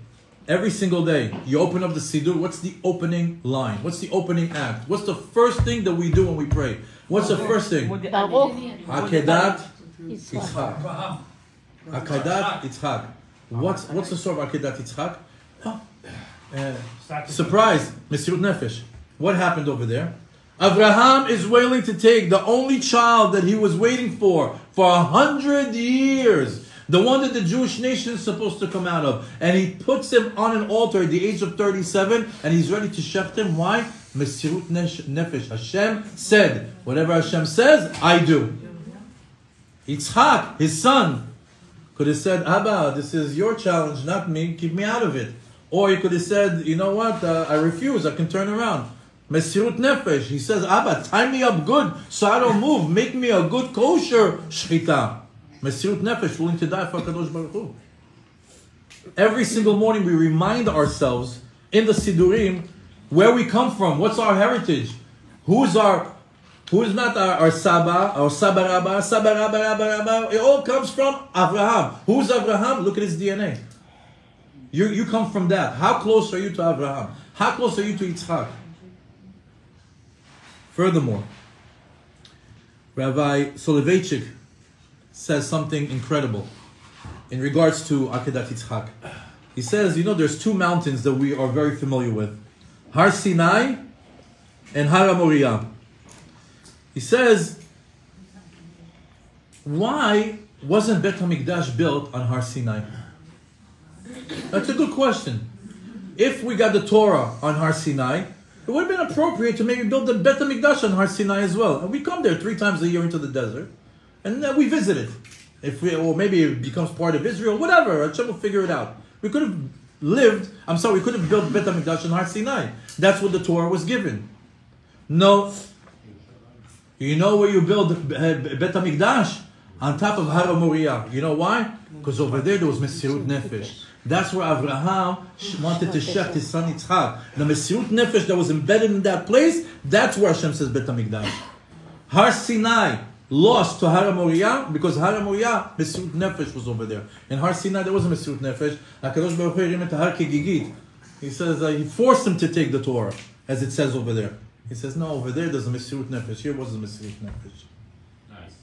every single day, you open up the Siddur. What's the opening line? What's the opening act? What's the first thing that we do when we pray? What's the first thing? Akedat Yitzchak. Yitzchak. Akedat Yitzchak. What's what's the story of Akedat Yitzchak? Oh, uh, surprise, Mesirut Nefesh. What happened over there? Abraham is willing to take the only child that he was waiting for for a hundred years, the one that the Jewish nation is supposed to come out of, and he puts him on an altar at the age of 37, and he's ready to shecht him. Why? Mesirut Nefesh. Hashem said, whatever Hashem says, I do. Yitzchak, his son, could have said, Abba, this is your challenge, not me, keep me out of it. Or he could have said, you know what, uh, I refuse, I can turn around. Mesirut Nefesh, he says, Abba, tie me up good so I don't move, make me a good kosher shchita. Mesirut Nefesh, willing to die for Kadosh Baruch Hu. Every single morning we remind ourselves in the Sidurim where we come from, what's our heritage, who's our, who is not our, our Saba, our Saba Rabba, Saba Rabba, Rabba, Rabba. It all comes from Abraham. Who's Abraham? Look at his DNA. You, you come from that. How close are you to Abraham? How close are you to Yitzchak? Furthermore, Rabbi Soloveitchik says something incredible in regards to Akedat Yitzchak. He says, you know, there's two mountains that we are very familiar with. Har Sinai and Har Moriah. He says, why wasn't Bet HaMikdash built on Har Sinai? That's a good question. If we got the Torah on Har Sinai, it would have been appropriate to maybe build the Bet HaMikdash on Har Sinai as well. And we come there three times a year into the desert, and then we visit it. If we, or maybe it becomes part of Israel, whatever. Hashem will figure it out. We could have lived. I'm sorry, we could have built Bet Hamikdash on Har Sinai. That's what the Torah was given. No. You know where you build uh, Bet Hamikdash on top of Har Moriah. You know why? Because over there there was Mesirut Nefesh. That's where Abraham wanted to shecht his son Yitzchak. The Mesirut Nefesh that was embedded in that place, that's where Hashem says Bet HaMikdash. Har Sinai lost to Har Moriah because Har Moriah, Mesirut Nefesh was over there. In Har Sinai there wasn't Mesirut Nefesh. HaKadosh Baruch Hu him Har Kegigit. He says, uh, he forced him to take the Torah, as it says over there. He says, no, over there there's a Mesirut Nefesh. Here was a Mesirut Nefesh. Nice.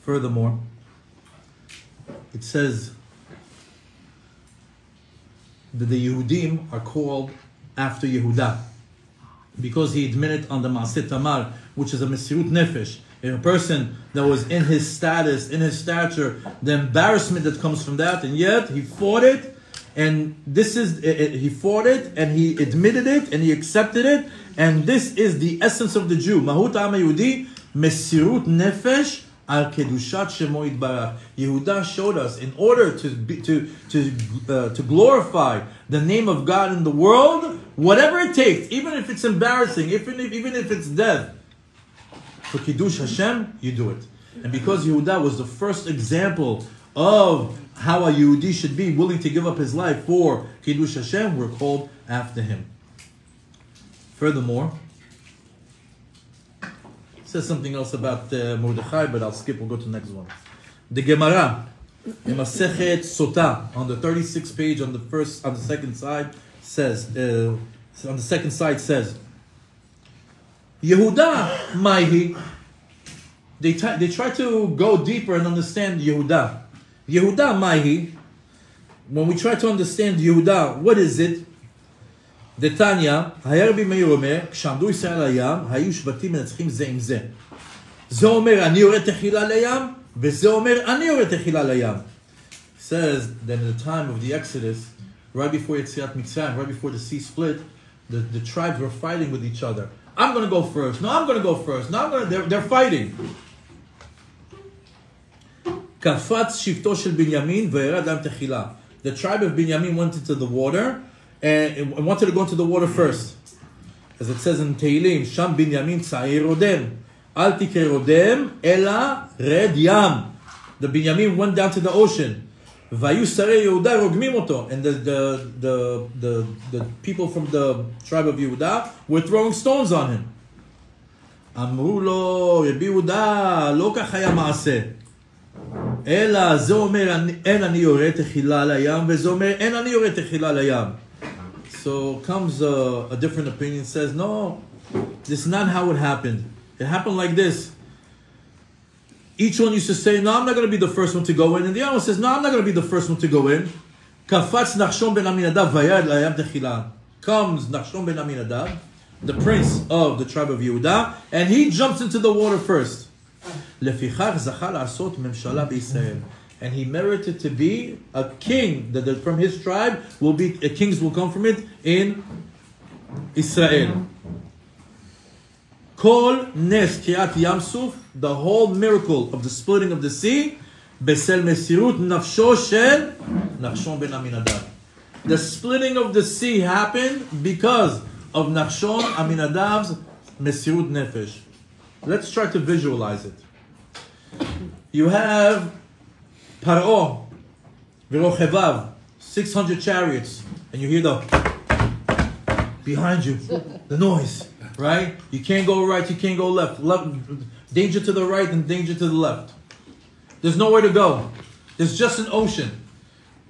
Furthermore, it says that the Yehudim are called after Yehuda because he admitted on the Maaset Tamar, which is a Mesirut Nefesh. A person that was in his status, in his stature, the embarrassment that comes from that, and yet he fought it, and this is, it, it- he fought it, and he admitted it, and he accepted it, and this is the essence of the Jew. Mahut Yehudi, Mesirut Nefesh, Al Kedushat Shemo. Yehuda showed us in order to be, to to uh, to glorify the name of God in the world, whatever it takes, even if it's embarrassing, even if, even if it's death, for Kiddush Hashem, you do it. And because Yehuda was the first example of how a Yehudi should be willing to give up his life for Kiddush Hashem, we're called after him. Furthermore, it says something else about uh, Mordechai, but I'll skip. We'll go to the next one. The Gemara, in Masechet Sota, on the 36th page, on the first, on the second side, says, uh, on the second side says, Yehuda, Maihi. They, t- they try to go deeper and understand Yehuda. Yehuda, Maihi. When we try to understand Yehuda, what is it? דתניא, היה רבי מאיר אומר, כשעמדו ישראל לים, היו שבטים מנצחים זה עם זה. זה אומר, אני יורד תחילה לים, וזה אומר, אני יורד תחילה לים. says that in the time of the Exodus, right before Yetziat Mitzrayim, right before the sea split, the, the tribes were fighting with each other. I'm going to go first. No, I'm going to go first. No, I'm going to... They're, they're fighting. קפץ שבטו של בנימין וירד להם תחילה. The tribe of Binyamin went into the water and it wanted to go into the water first. As it says in Tehillim, שם בנימין צעיר רודם. אל תקרא רודם, אלא רד ים. The Binyamin went down to the ocean. והיו שרי יהודה רוגמים אותו. And the, the, the, the, the people from the tribe of Yehuda were throwing stones on him. אמרו לו, רבי יהודה, לא כך היה מעשה. אלא זה אומר אני- אין אני יורד תחילה לים, וזה אומר אין אני יורד תחילה לים. So comes a, a different opinion says no, this is not how it happened. It happened like this. Each one used to say, no, I'm not going to be the first one to go in. And the other one says, no, I'm not going to be the first one to go in. קפץ נחשון בן עמינדב וירד לים תחילה. Comes נחשון בן עמינדב, the prince of the tribe of Yehuda, and he jumps into the water first. לפיכך זכה לעשות ממשלה בישראל. And he merited to be a king, that that from his tribe will be, uh, kings will come from it in Israel. Kol nes kriat yamsuf, the whole miracle of the splitting of the sea, besel mesirut nafsho shel Nachshon ben Aminadav. The splitting of the sea happened because of Nachshon Aminadav's mesirut nefesh. Let's try to visualize it. You have Paro, Virochevav, 600 chariots, and you hear the behind you, the noise right? You can't go right, you can't go left. left. Danger to the right and danger to the left. There's nowhere to go. There's just an ocean.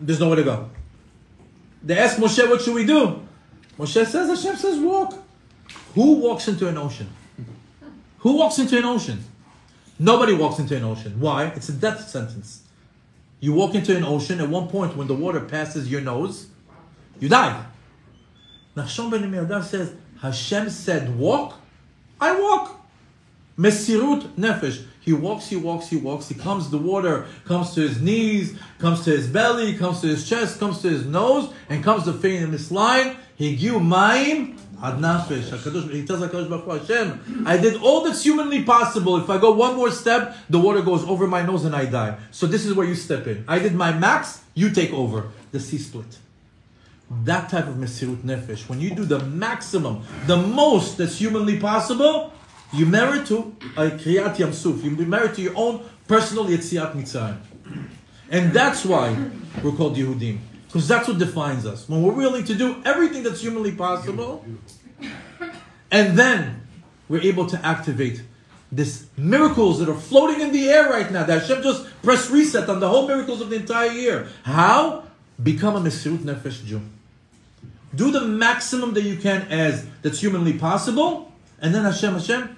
There's nowhere to go. They ask Moshe, what should we do? Moshe says, Hashem says, walk. Who walks into an ocean? Who walks into an ocean? Nobody walks into an ocean. Why? It's a death sentence. You walk into an ocean, at one point when the water passes your nose, you die. Nachshon ben Aminadav says, Hashem said walk, I walk. Mesirut nefesh. He walks, he walks, he walks. He comes, the water comes to his knees, comes to his belly, comes to his chest, comes to his nose, and comes in this line. Higiu mayim ad nafesh. He tells HaKadosh Baruch Hashem, I did all that's humanly possible. If I go one more step, the water goes over my nose and I die. So this is where you step in. I did my max, you take over. The sea split. That type of Mesirut Nefesh, when you do the maximum, the most that's humanly possible, you merit to a Kriyat Yamsuf. You merit to your own personal Yetziat Mitzrayim. And that's why we're called Yehudim. Because that's what defines us. When we're willing to do everything that's humanly possible, and then we're able to activate these miracles that are floating in the air right now. That Hashem just press reset on the whole miracles of the entire year. How? Become a Mesirut Nefesh Jew. Do the maximum that you can as that's humanly possible, and then Hashem, Hashem,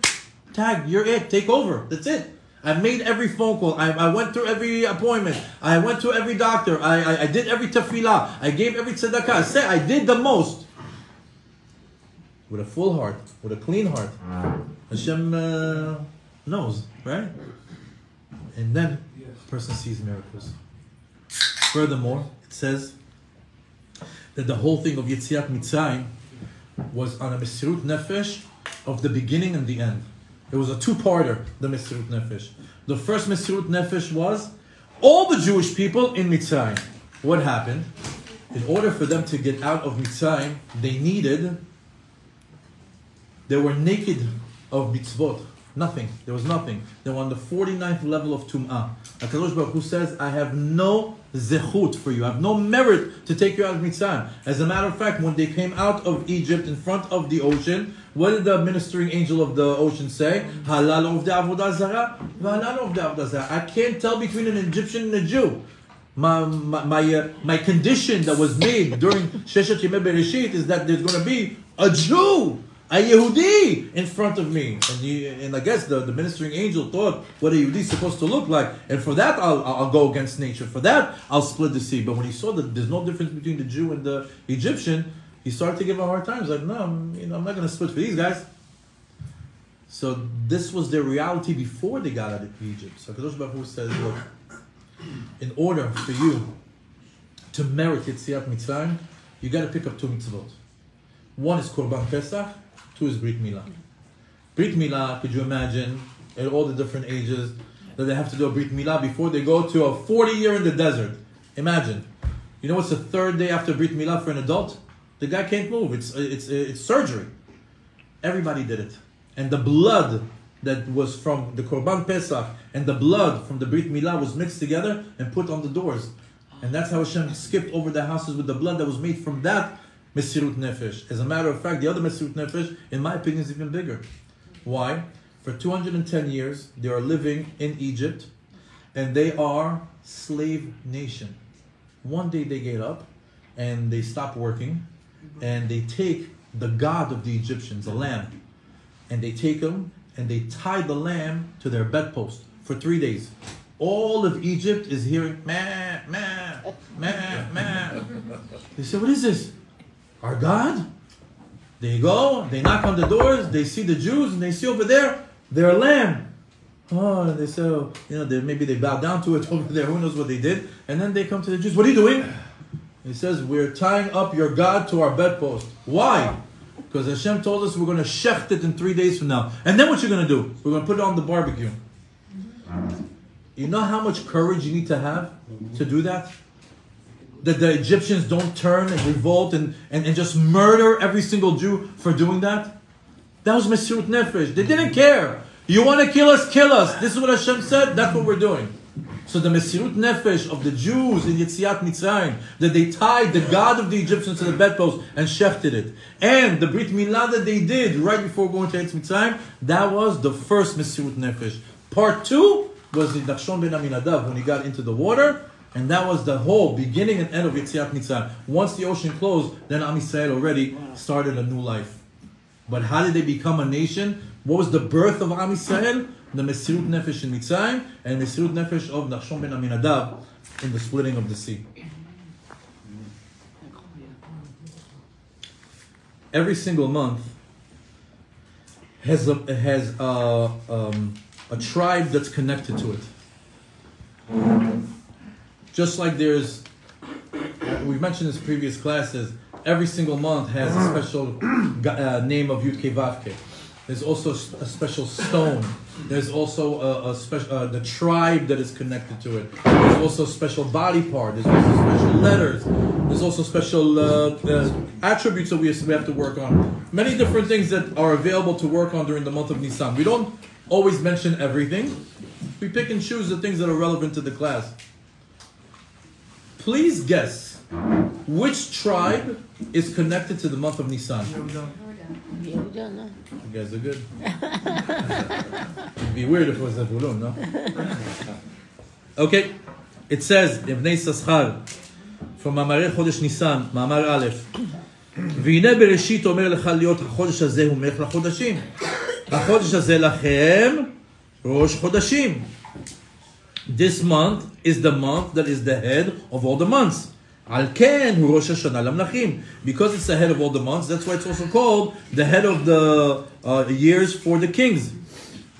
tag, you're it, take over. That's it. I made every phone call. I, I went through every appointment. I went to every doctor. I, I, I did every tefillah. I gave every tzedakah. I said I did the most. With a full heart, with a clean heart. Hashem uh, knows, right? And then a person sees miracles. Furthermore, it says that the whole thing of Yetziat Mitzrayim was on a Mesirut Nefesh of the beginning and the end. It was a two-parter, the Mesirut Nefesh. The first Mesirut Nefesh was all the Jewish people in Mitzrayim. What happened? In order for them to get out of Mitzrayim, they needed, they were naked of mitzvot. Nothing. There was nothing. They were on the 49th level of Tum'ah. HaKadosh Baruch Hu says, I have no zechut for you. I have no merit to take you out of Mitzrayim. As a matter of fact, when they came out of Egypt in front of the ocean, what did the ministering angel of the ocean say? Halal of the avodah zarah, halal of the avodah zarah. I can't tell between an Egyptian and a Jew. My, my, my, uh, my condition that was made during Sheshet Yemei Bereshit is that there's going to be a Jew, a Yehudi in front of me. And, he, and I guess the, the ministering angel thought what a Yehudi is supposed to look like. And for that, I'll, I'll go against nature. For that, I'll split the sea. But when he saw that there's no difference between the Jew and the Egyptian, he started to give a hard time. He's like, no, I'm, you know, I'm not going to split for these guys. So this was their reality before they got out of Egypt. So Kadosh Baruch Hu says, look, in order for you to merit Yetziat Mitzrayim, you got to pick up two mitzvot. One is Korban Pesach, two is Brit Milah. Brit Milah, could you imagine, at all the different ages, that they have to do a Brit Milah before they go to a 40 year in the desert. Imagine. You know what's the third day after Brit Milah for an adult? The guy can't move. It's, it's, it's surgery. Everybody did it. And the blood that was from the Korban Pesach and the blood from the Brit Milah was mixed together and put on the doors. And that's how Hashem skipped over the houses with the blood that was made from that Mesirut Nefesh. As a matter of fact, the other Mesirut Nefesh, in my opinion, is even bigger. Why? For 210 years, they are living in Egypt and they are slave nation. One day they get up and they stop working and they take the god of the Egyptians, a lamb, and they take him and they tie the lamb to their bedpost for three days. All of Egypt is hearing, meh, meh, meh, meh. They say, what is this? Our God? They go, they knock on the doors, they see the Jews, and they see over there their lamb. Oh, and they say, oh, you know, they, maybe they bow down to it *laughs* over there. Who knows what they did? And then they come to the Jews. What are you doing? He says, we're tying up your God to our bedpost. Why? Because Hashem told us we're going to shecht it in three days from now. And then what you're going to do? We're going to put it on the barbecue. You know how much courage you need to have to do that? That the Egyptians don't turn and revolt and, and, and just murder every single Jew for doing that? That was Mesirut Nefesh. They didn't care. You want to kill us, kill us. This is what Hashem said, that's what we're doing. So the Mesirut Nefesh of the Jews in Yetziat Mitzrayim, that they tied the God of the Egyptians to the bedpost and shechted it. And the Brit Milah that they did right before going to Yetziat Mitzrayim, that was the first Mesirut Nefesh. Part two was the Nachshon ben Aminadav when he got into the water, and that was the whole beginning and end of Yetziat Mitzrayim. Once the ocean closed, then Am Yisrael already started a new life. But how did they become a nation? What was the birth of Am Yisrael? The Mesirut Nefesh in Mitzrayim and Mesirut Nefesh of Nachshon ben Aminadav in the splitting of the sea. Every single month has a, has a, um, a tribe that's connected to it. Just like there's, we've mentioned this in previous classes, every single month has a special *clears throat* uh, name of Yudke Vavke. There's also a special stone. There's also a, a special uh, the tribe that is connected to it. There's also a special body part. There's also special letters. There's also special uh, uh, attributes that we have to work on. Many different things that are available to work on during the month of Nisan. We don't always mention everything. We pick and choose the things that are relevant to the class. Please guess which tribe is connected to the month of Nisan. You guys are good. It'd be weird if it was Zebulun, no? okay, it says Bnei Yissaschar from מאמרי Chodesh Nisan, מאמר Aleph. והנה בראשית אומר לך להיות החודש הזה הוא מלך לחודשים. החודש הזה לכם ראש חודשים this month is the month that is the head of all the months. Al Ken Rosh Hashanah Lamelachim. Because it's the head of all the months, that's why it's also called the head of the uh, years for the kings.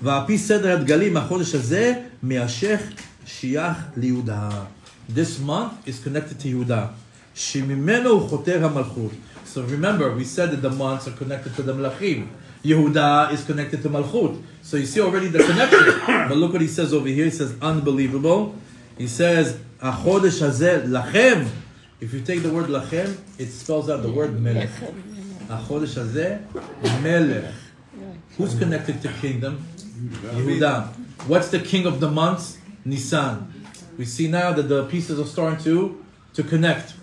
ועל סדר הדגלים, החודש הזה מיישך shiach liyuda. This month is connected to Yehuda. Shimimeno uchoter hamalchut. So remember, we said that the months are connected to the מלכים. Yehuda is connected to Malchut. So you see already the connection. *coughs* but look what he says over here. He says, unbelievable. He says, Achodesh hazeh lachem. If you take the word lachem, it spells out the word melech. Achodesh hazeh melech. Who's connected to kingdom? Yehuda. What's the king of the months? Nisan. We see now that the pieces are starting to, to connect.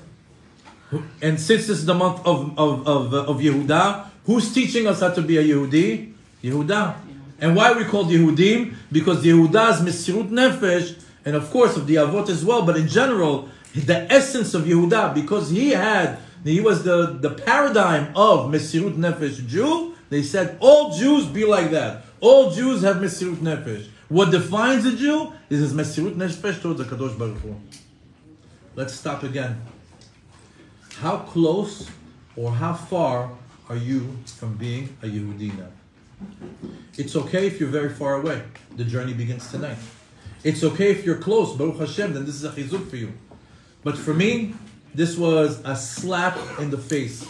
And since this is the month of, of, of, of Yehuda, who's teaching us how to be a Yehudi? Yehuda. And why we called Yehudim? Because Yehuda's Mesirut Nefesh, and of course of the Avot as well, but in general, the essence of Yehuda, because he had, he was the, the paradigm of Mesirut Nefesh Jew, they said all Jews be like that. All Jews have Mesirut Nefesh. What defines a Jew is his Mesirut Nefesh towards the Kadosh Baruch Hu. Let's stop again. How close or how far are you from being a Yehudi now? It's okay if you're very far away. The journey begins tonight. It's okay if you're close, Baruch Hashem, then this is a chizuk for you. But for me, this was a slap in the face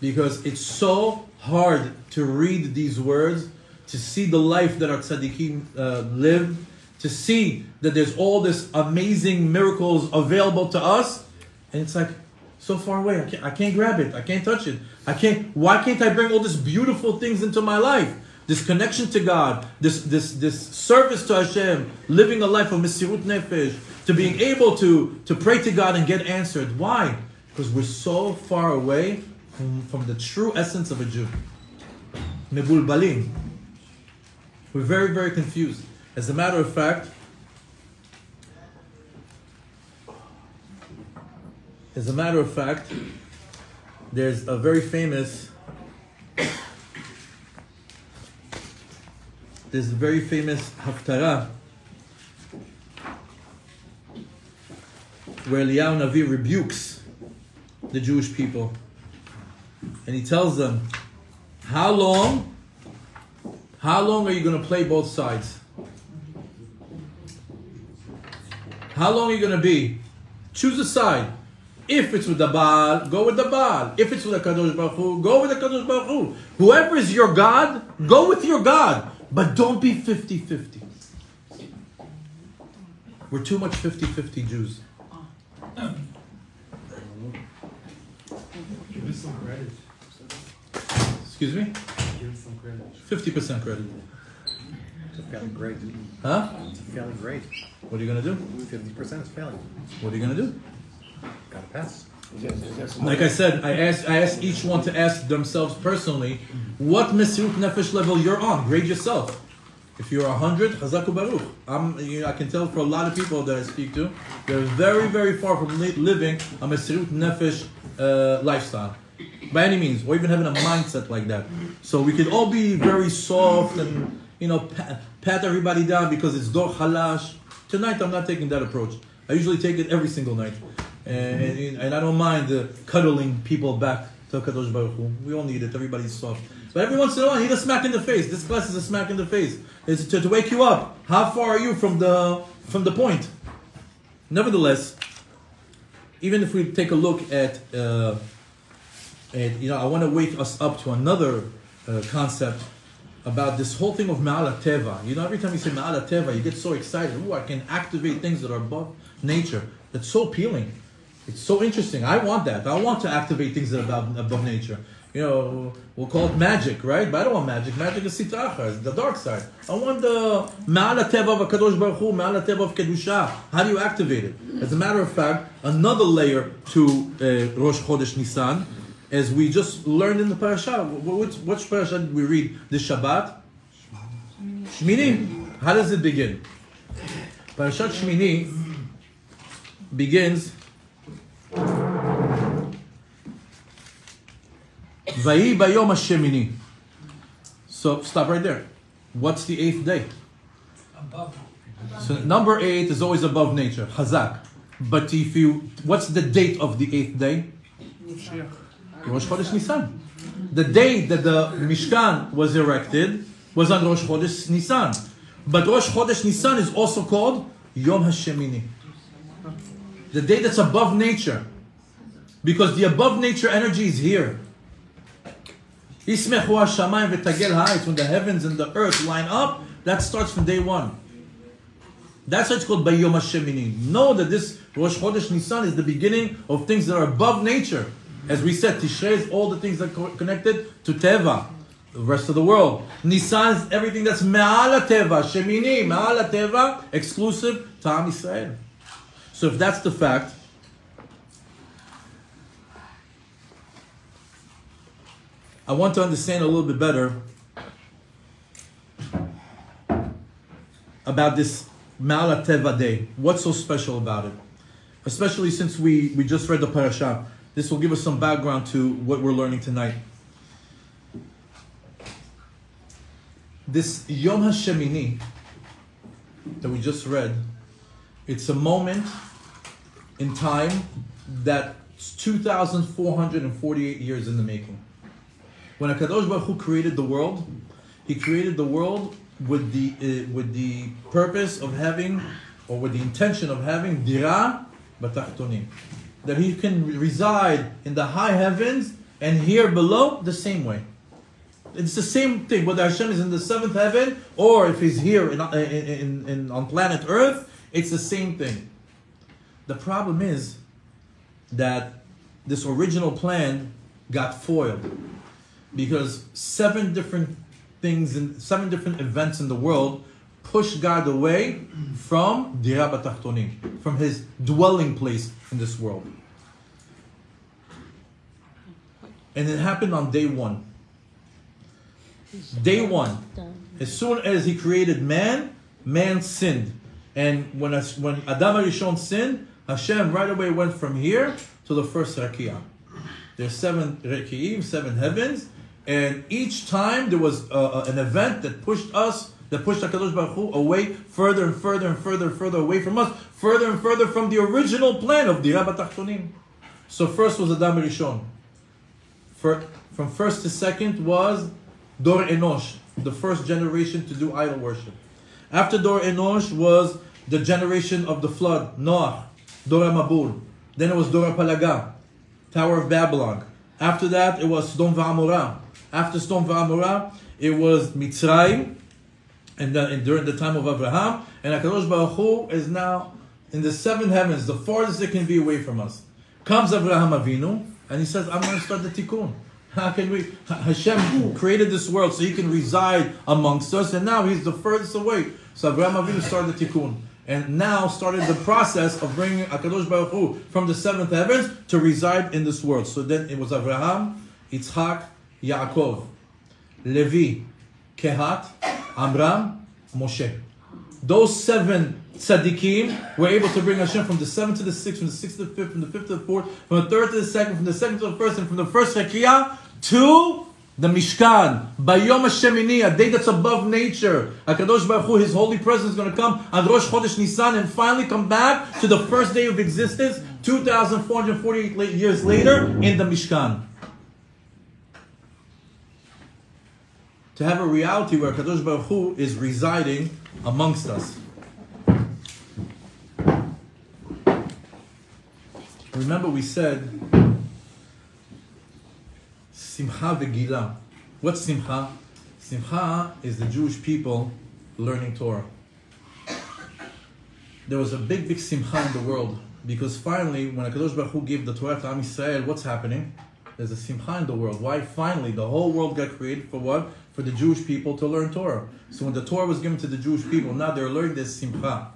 because it's so hard to read these words, to see the life that our tzaddikim uh, live, to see that there's all this amazing miracles available to us, and it's like so far away. I can't, I can't grab it. I can't touch it. I can't. Why can't I bring all these beautiful things into my life? This connection to God, this this this service to Hashem, living a life of Mesirut Nefesh, to being able to, to pray to God and get answered. Why? Because we're so far away from, from the true essence of a Jew. Mebulbalim. We're very, very confused. As a matter of fact, as a matter of fact, there's a very famous a very famous haftarah where Eliyahu Navi rebukes the Jewish people. And he tells them, How long? How long are you going to play both sides? How long are you going to be? Choose a side. If it's with the Baal, go with the Baal. If it's with the Kadosh Baruch Hu, go with the Kadosh Baruch Hu. Whoever is your God, go with your God. But don't be 50-50. We're too much 50-50 Jews. Give us some credit. Excuse me? Give us some credit. 50% credit. It's a failing grade. Huh? It's a failing grade. What are you gonna do? Fifty percent is failing. What are you gonna do? Gotta pass. Like I said, I asked I asked each one to ask themselves personally, what Mesirut Nefesh level you're on. Grade yourself. If you're 100, Chazaku Baruch. I'm, you know, I can tell for a lot of people that I speak to, they're very, very far from li- living a Mesirut Nefesh uh, lifestyle. By any means, or even having a mindset like that. So we could all be very soft and, you know, pat, pat everybody down because it's Dor Halash. Tonight, I'm not taking that approach. I usually take it every single night. And, and, I don't mind uh, cuddling people back to Kadosh Baruch Hu. We all need it. Everybody's soft. But every once in a while, you need a smack in the face. This class is a smack in the face. It's to, to wake you up. How far are you from the from the point? Nevertheless, even if we take a look at, uh, at you know, I want to wake us up to another uh, concept about this whole thing of Ma'ala Teva. You know, every time you say Ma'ala Teva, you get so excited. Ooh, I can activate things that are above nature. That's so appealing. It's so interesting. I want that. I want to activate things that are above, above nature. You know, we'll call it magic, right? But I don't want magic. Magic is sitra achra, the dark side. I want the Ma'ala of Kadosh Baruch Hu, of Kedusha. How do you activate it? As a matter of fact, another layer to uh, Rosh Chodesh Nisan, as we just learned in the parasha. Wh- Which, which parasha did we read? This Shabbat? Shmini. How does it begin? Parashat Shmini begins Vayi bayom hashemini. So stop right there. What's the eighth day? Above. So number eight is always above nature, Hazak. But if you, what's the date of the eighth day? Rosh Chodesh Nisan. The day that the Mishkan was erected was on Rosh Chodesh Nisan. But Rosh Chodesh Nisan is also called Yom Hashemini. The day that's above nature. Because the above nature energy is here. Yismechu hashamayim v'tagel. When the heavens and the earth line up, that starts from day one. That's why it's called Bayom Hashemini. Know that this Rosh Chodesh Nisan is the beginning of things that are above nature. As we said, Tishrei is all the things that are connected to Teva, the rest of the world. Nisan is everything that's Me'ala Teva, Shemini, Me'ala Teva, exclusive to Am Yisrael. So if that's the fact, I want to understand a little bit better about this Ma'ala Day. What's so special about it? Especially since we, we just read the parasha. This will give us some background to what we're learning tonight. This Yom HaShemini that we just read, it's a moment in time that's 2,448 years in the making. When Hakadosh Baruch Hu created the world, He created the world with the uh, with the purpose of having, or with the intention of having dira batachtonim, that He can reside in the high heavens and here below the same way. It's the same thing whether Hashem is in the seventh heaven or if He's here in, in, in, in on planet Earth. It's the same thing. The problem is that this original plan got foiled because seven different things and seven different events in the world pushed God away from Dira Batachtonim, from his dwelling place in this world. And it happened on day one. Day one. As soon as he created man, man sinned. And when, when Adam Arishon sinned, Hashem right away went from here to the first Rakiyah. There's seven Reki'im, seven heavens, and each time there was uh, an event that pushed us, that pushed HaKadosh Baruch Hu away further and further and further and further away from us, further and further from the original plan of the Dira Batachtonim. So first was Adam Rishon. For, from first to second was Dor Enosh, the first generation to do idol worship. After Dor Enosh was the generation of the flood, Noah, Dora Mabul. Then it was Dora Palaga, Tower of Babylon. After that, it was Sdom V'Amorah. After Sdom V'Amorah, it was Mitzrayim, and, then, and during the time of Abraham, and HaKadosh Baruch Hu is now in the seven heavens, the farthest it can be away from us. Comes Abraham Avinu, and he says, I'm going to start the tikkun. *laughs* How can we? Hashem created this world so he can reside amongst us, and now he's the furthest away. So Abraham Avinu started the tikkun. And now started the process of bringing Akadosh Baruch Hu from the seventh heavens to reside in this world. So then it was Abraham, Yitzchak, Yaakov, Levi, Kehat, Amram, Moshe. Those seven tzaddikim were able to bring Hashem from the seventh to the sixth, from the sixth to the fifth, from the fifth to the fourth, from the third to the second, from the second to the first, and from the first Shekiyah to the Mishkan. Bayom Hashemini, a day that's above nature. HaKadosh Baruch Hu, His holy presence is going to come on Rosh Chodesh Nisan and finally come back to the first day of existence, 2,448 years later, in the Mishkan. To have a reality where Kadosh Baruch Hu is residing amongst us. Remember, we said Simcha Vegila. What's Simcha? Simcha is the Jewish people learning Torah. There was a big, big Simcha in the world because finally, when Hakadosh Baruch Hu gave the Torah to Am Yisrael, what's happening? There's a Simcha in the world. Why? Finally, the whole world got created for what? For the Jewish people to learn Torah. So when the Torah was given to the Jewish people, now they're learning this Simcha.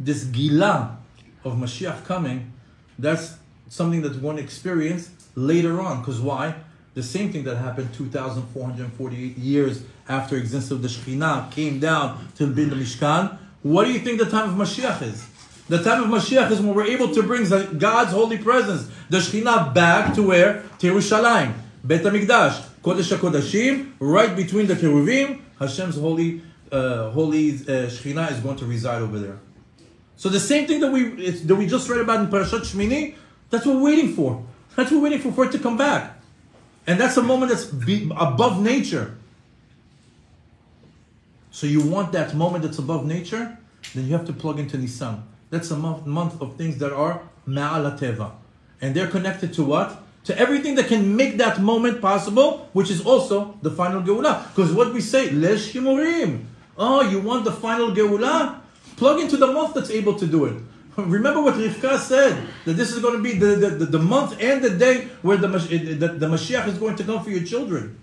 This Gila of Mashiach coming, that's something that one experience later on. Because why? The same thing that happened 2,448 years after existence of the Shekhinah came down to build the Mishkan. What do you think the time of Mashiach is? The time of Mashiach is when we're able to bring God's holy presence, the Shekhinah, back to where? To. Bet HaMikdash. Kodesh HaKodashim, right between the Keruvim, Hashem's holy, uh, holy uh, Shekhinah is going to reside over there. So the same thing that we that we just read about in Parashat Shmini, that's what we're waiting for. That's what we're waiting for, for it to come back. And that's a moment that's be, above nature. So you want that moment that's above nature, then you have to plug into Nisan. That's a month, month of things that are ma'alateva. And they're connected to what? To everything that can make that moment possible, which is also the final Geulah. Because what we say, Lel Shimurim. Oh, ah, you want the final Geulah? Plug into the month that's able to do it. *laughs* Remember what Rivka said, that this is going to be the, the, the, the month and the day where the, eh, the, the Mashiach is going to come for your children.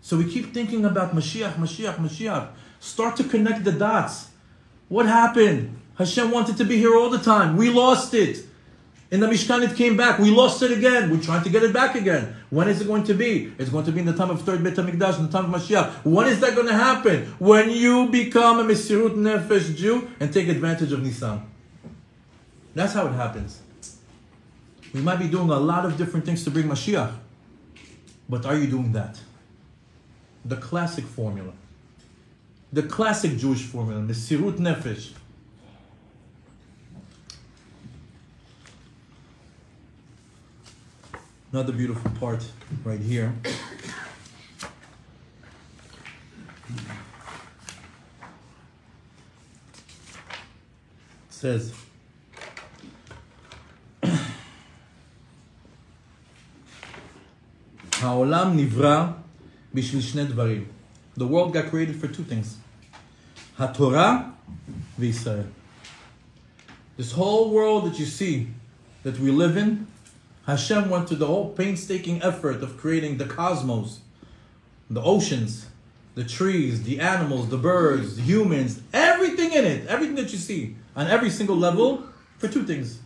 So we keep thinking about Mashiach, Mashiach, Mashiach. Start to connect the dots. What happened? Hashem wanted to be here all the time. We lost it. In the Mishkan, it came back. We lost it again. We're trying to get it back again. When is it going to be? It's going to be in the time of third Beit HaMikdash, in the time of Mashiach. When is that going to happen? When you become a Mesirut Nefesh Jew and take advantage of Nisan. That's how it happens. We might be doing a lot of different things to bring Mashiach. But are you doing that? The classic formula. The classic Jewish formula, Mesirut Nefesh. Another beautiful part right here. It says, העולם נברא בשביל שני דברים. The world got created for two things. התורה וישראל. This whole world that you see, that we live in, Hashem went through the whole painstaking effort of creating the cosmos, the oceans, the trees, the animals, the birds, the humans, everything in it, everything that you see, on every single level, for two things.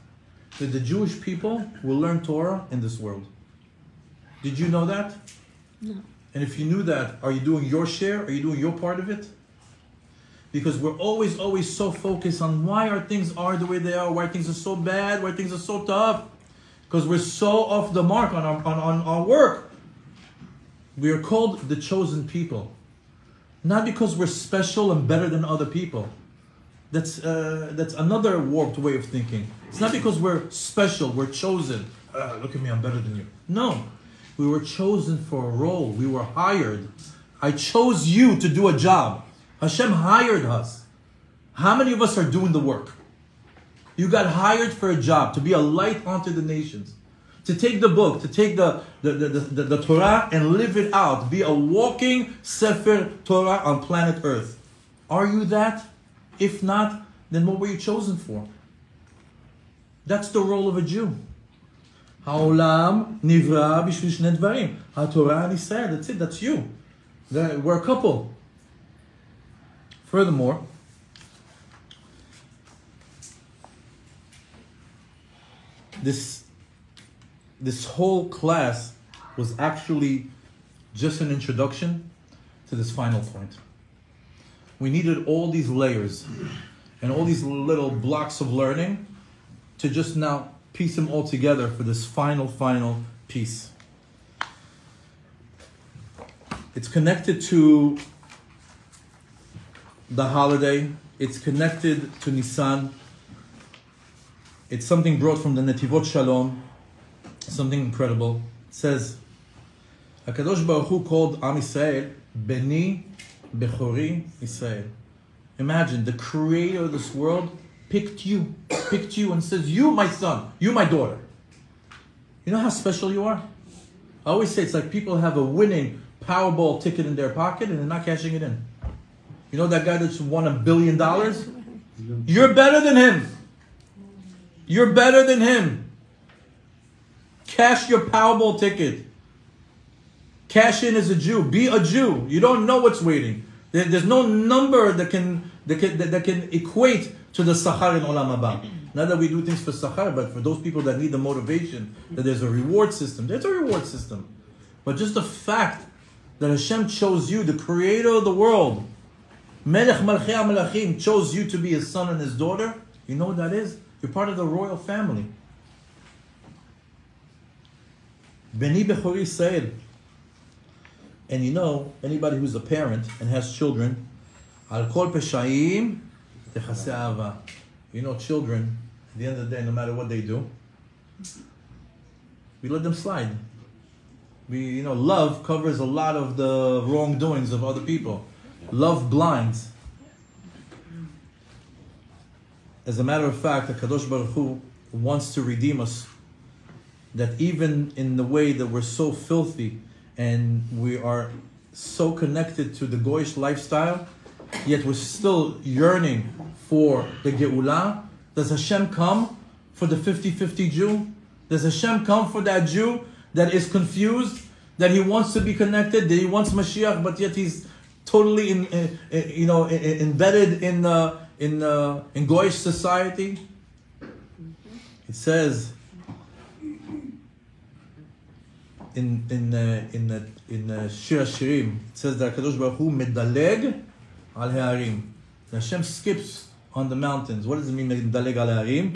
That the Jewish people will learn Torah in this world. Did you know that? No. And if you knew that, are you doing your share? Are you doing your part of it? Because we're always, always so focused on why our things are the way they are, why things are so bad, why things are so tough. Because we're so off the mark on our, on, on our work. We are called the chosen people. Not because we're special and better than other people. That's, uh, that's another warped way of thinking. It's not because we're special, we're chosen. Uh, look at me, I'm better than you. No. We were chosen for a role. We were hired. I chose you to do a job. Hashem hired us. How many of us are doing the work? You got hired for a job to be a light unto the nations, to take the book, to take the, the, the, the, the Torah and live it out, be a walking Sefer Torah on planet Earth. Are you that? If not, then what were you chosen for? That's the role of a Jew. העולם נברא בשביל שני דברים. התורה and Israel, that's it, that's you. That- We're a couple. Furthermore, this this whole class was actually just an introduction to this final point. We needed all these layers and all these little blocks of learning to just now piece them all together for this final, final piece. It's connected to the holiday, it's connected to Nisan, it's something brought from the Netivot Shalom, something incredible. It says, HaKadosh Baruch Hu called Am Yisrael Beni Bechori Yisrael. Imagine the creator of this world picked you, picked you and says, You, my son, you, my daughter. You know how special you are? I always say it's like people have a winning Powerball ticket in their pocket and they're not cashing it in. You know that guy that's won a billion dollars? *laughs* You're better than him. You're better than him. Cash your Powerball ticket. Cash in as a Jew. Be a Jew. You don't know what's waiting. There- There's no number that can that can, that, can equate to the sachar in olam haba. Not that we do things for sachar, but for those people that need the motivation, that there's a reward system. There's a reward system. But just the fact that Hashem chose you, the creator of the world, Melech Malchei HaMelachim, chose you to be his son and his daughter, you know what that is? You're part of the royal family. Beni Bechori Yisrael. And you know, anybody who's a parent and has children, Al Kol Peshaim. You know, children, at the end of the day, no matter what they do, we let them slide. We, you know, love covers a lot of the wrongdoings of other people. Love blinds. As a matter of fact, the Kadosh Baruch Hu wants to redeem us. That even in the way that we're so filthy and we are so connected to the Goyish lifestyle, yet we're still yearning for the Geulah. Does Hashem come for the 50-50 Jew? Does Hashem come for that Jew that is confused, that he wants to be connected, that he wants Mashiach, but yet he's totally in, in- in- you know, in- embedded in uh, in uh, in Goyish society? It says in in uh, in uh, in uh, Shir Hashirim, it says that Kadosh Baruch Hu medaleg al ha'arim. That Hashem skips on the mountains. What does it mean medaleg al ha'arim?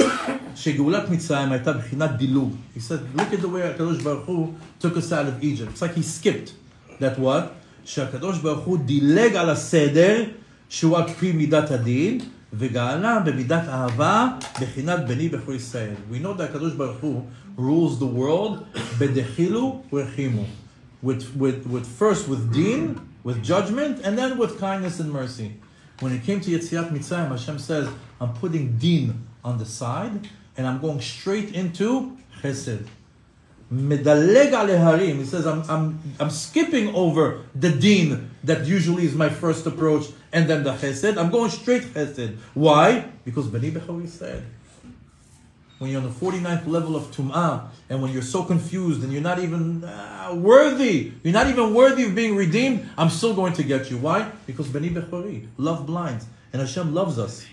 שגאולת מצרים הייתה בחינת דילוג. He said, look at the way הקדוש ברוך הוא took us out of Egypt. It's like he skipped. That what? שהקדוש ברוך הוא דילג על הסדר שהוא על פי מידת הדין, וגאלה במידת אהבה, בחינת בני בכל ישראל. We know that הקדוש ברוך הוא rules the world בדחילו ורחימו. With, with, with first with deen, with judgment, and then with kindness and mercy. When it came to Yetziat Mitzrayim, Hashem says, I'm putting deen on the side, and I'm going straight into chesed. Medaleg aleharim. He says, I'm, I'm, I'm skipping over the deen that usually is my first approach and then the chesed. I'm going straight chesed. Why? Because Bani Bechor said. When you're on the 49th level of Tum'ah, and when you're so confused and you're not even uh, worthy, you're not even worthy of being redeemed, I'm still going to get you. Why? Because Bani Bechori, love blinds, and Hashem loves us.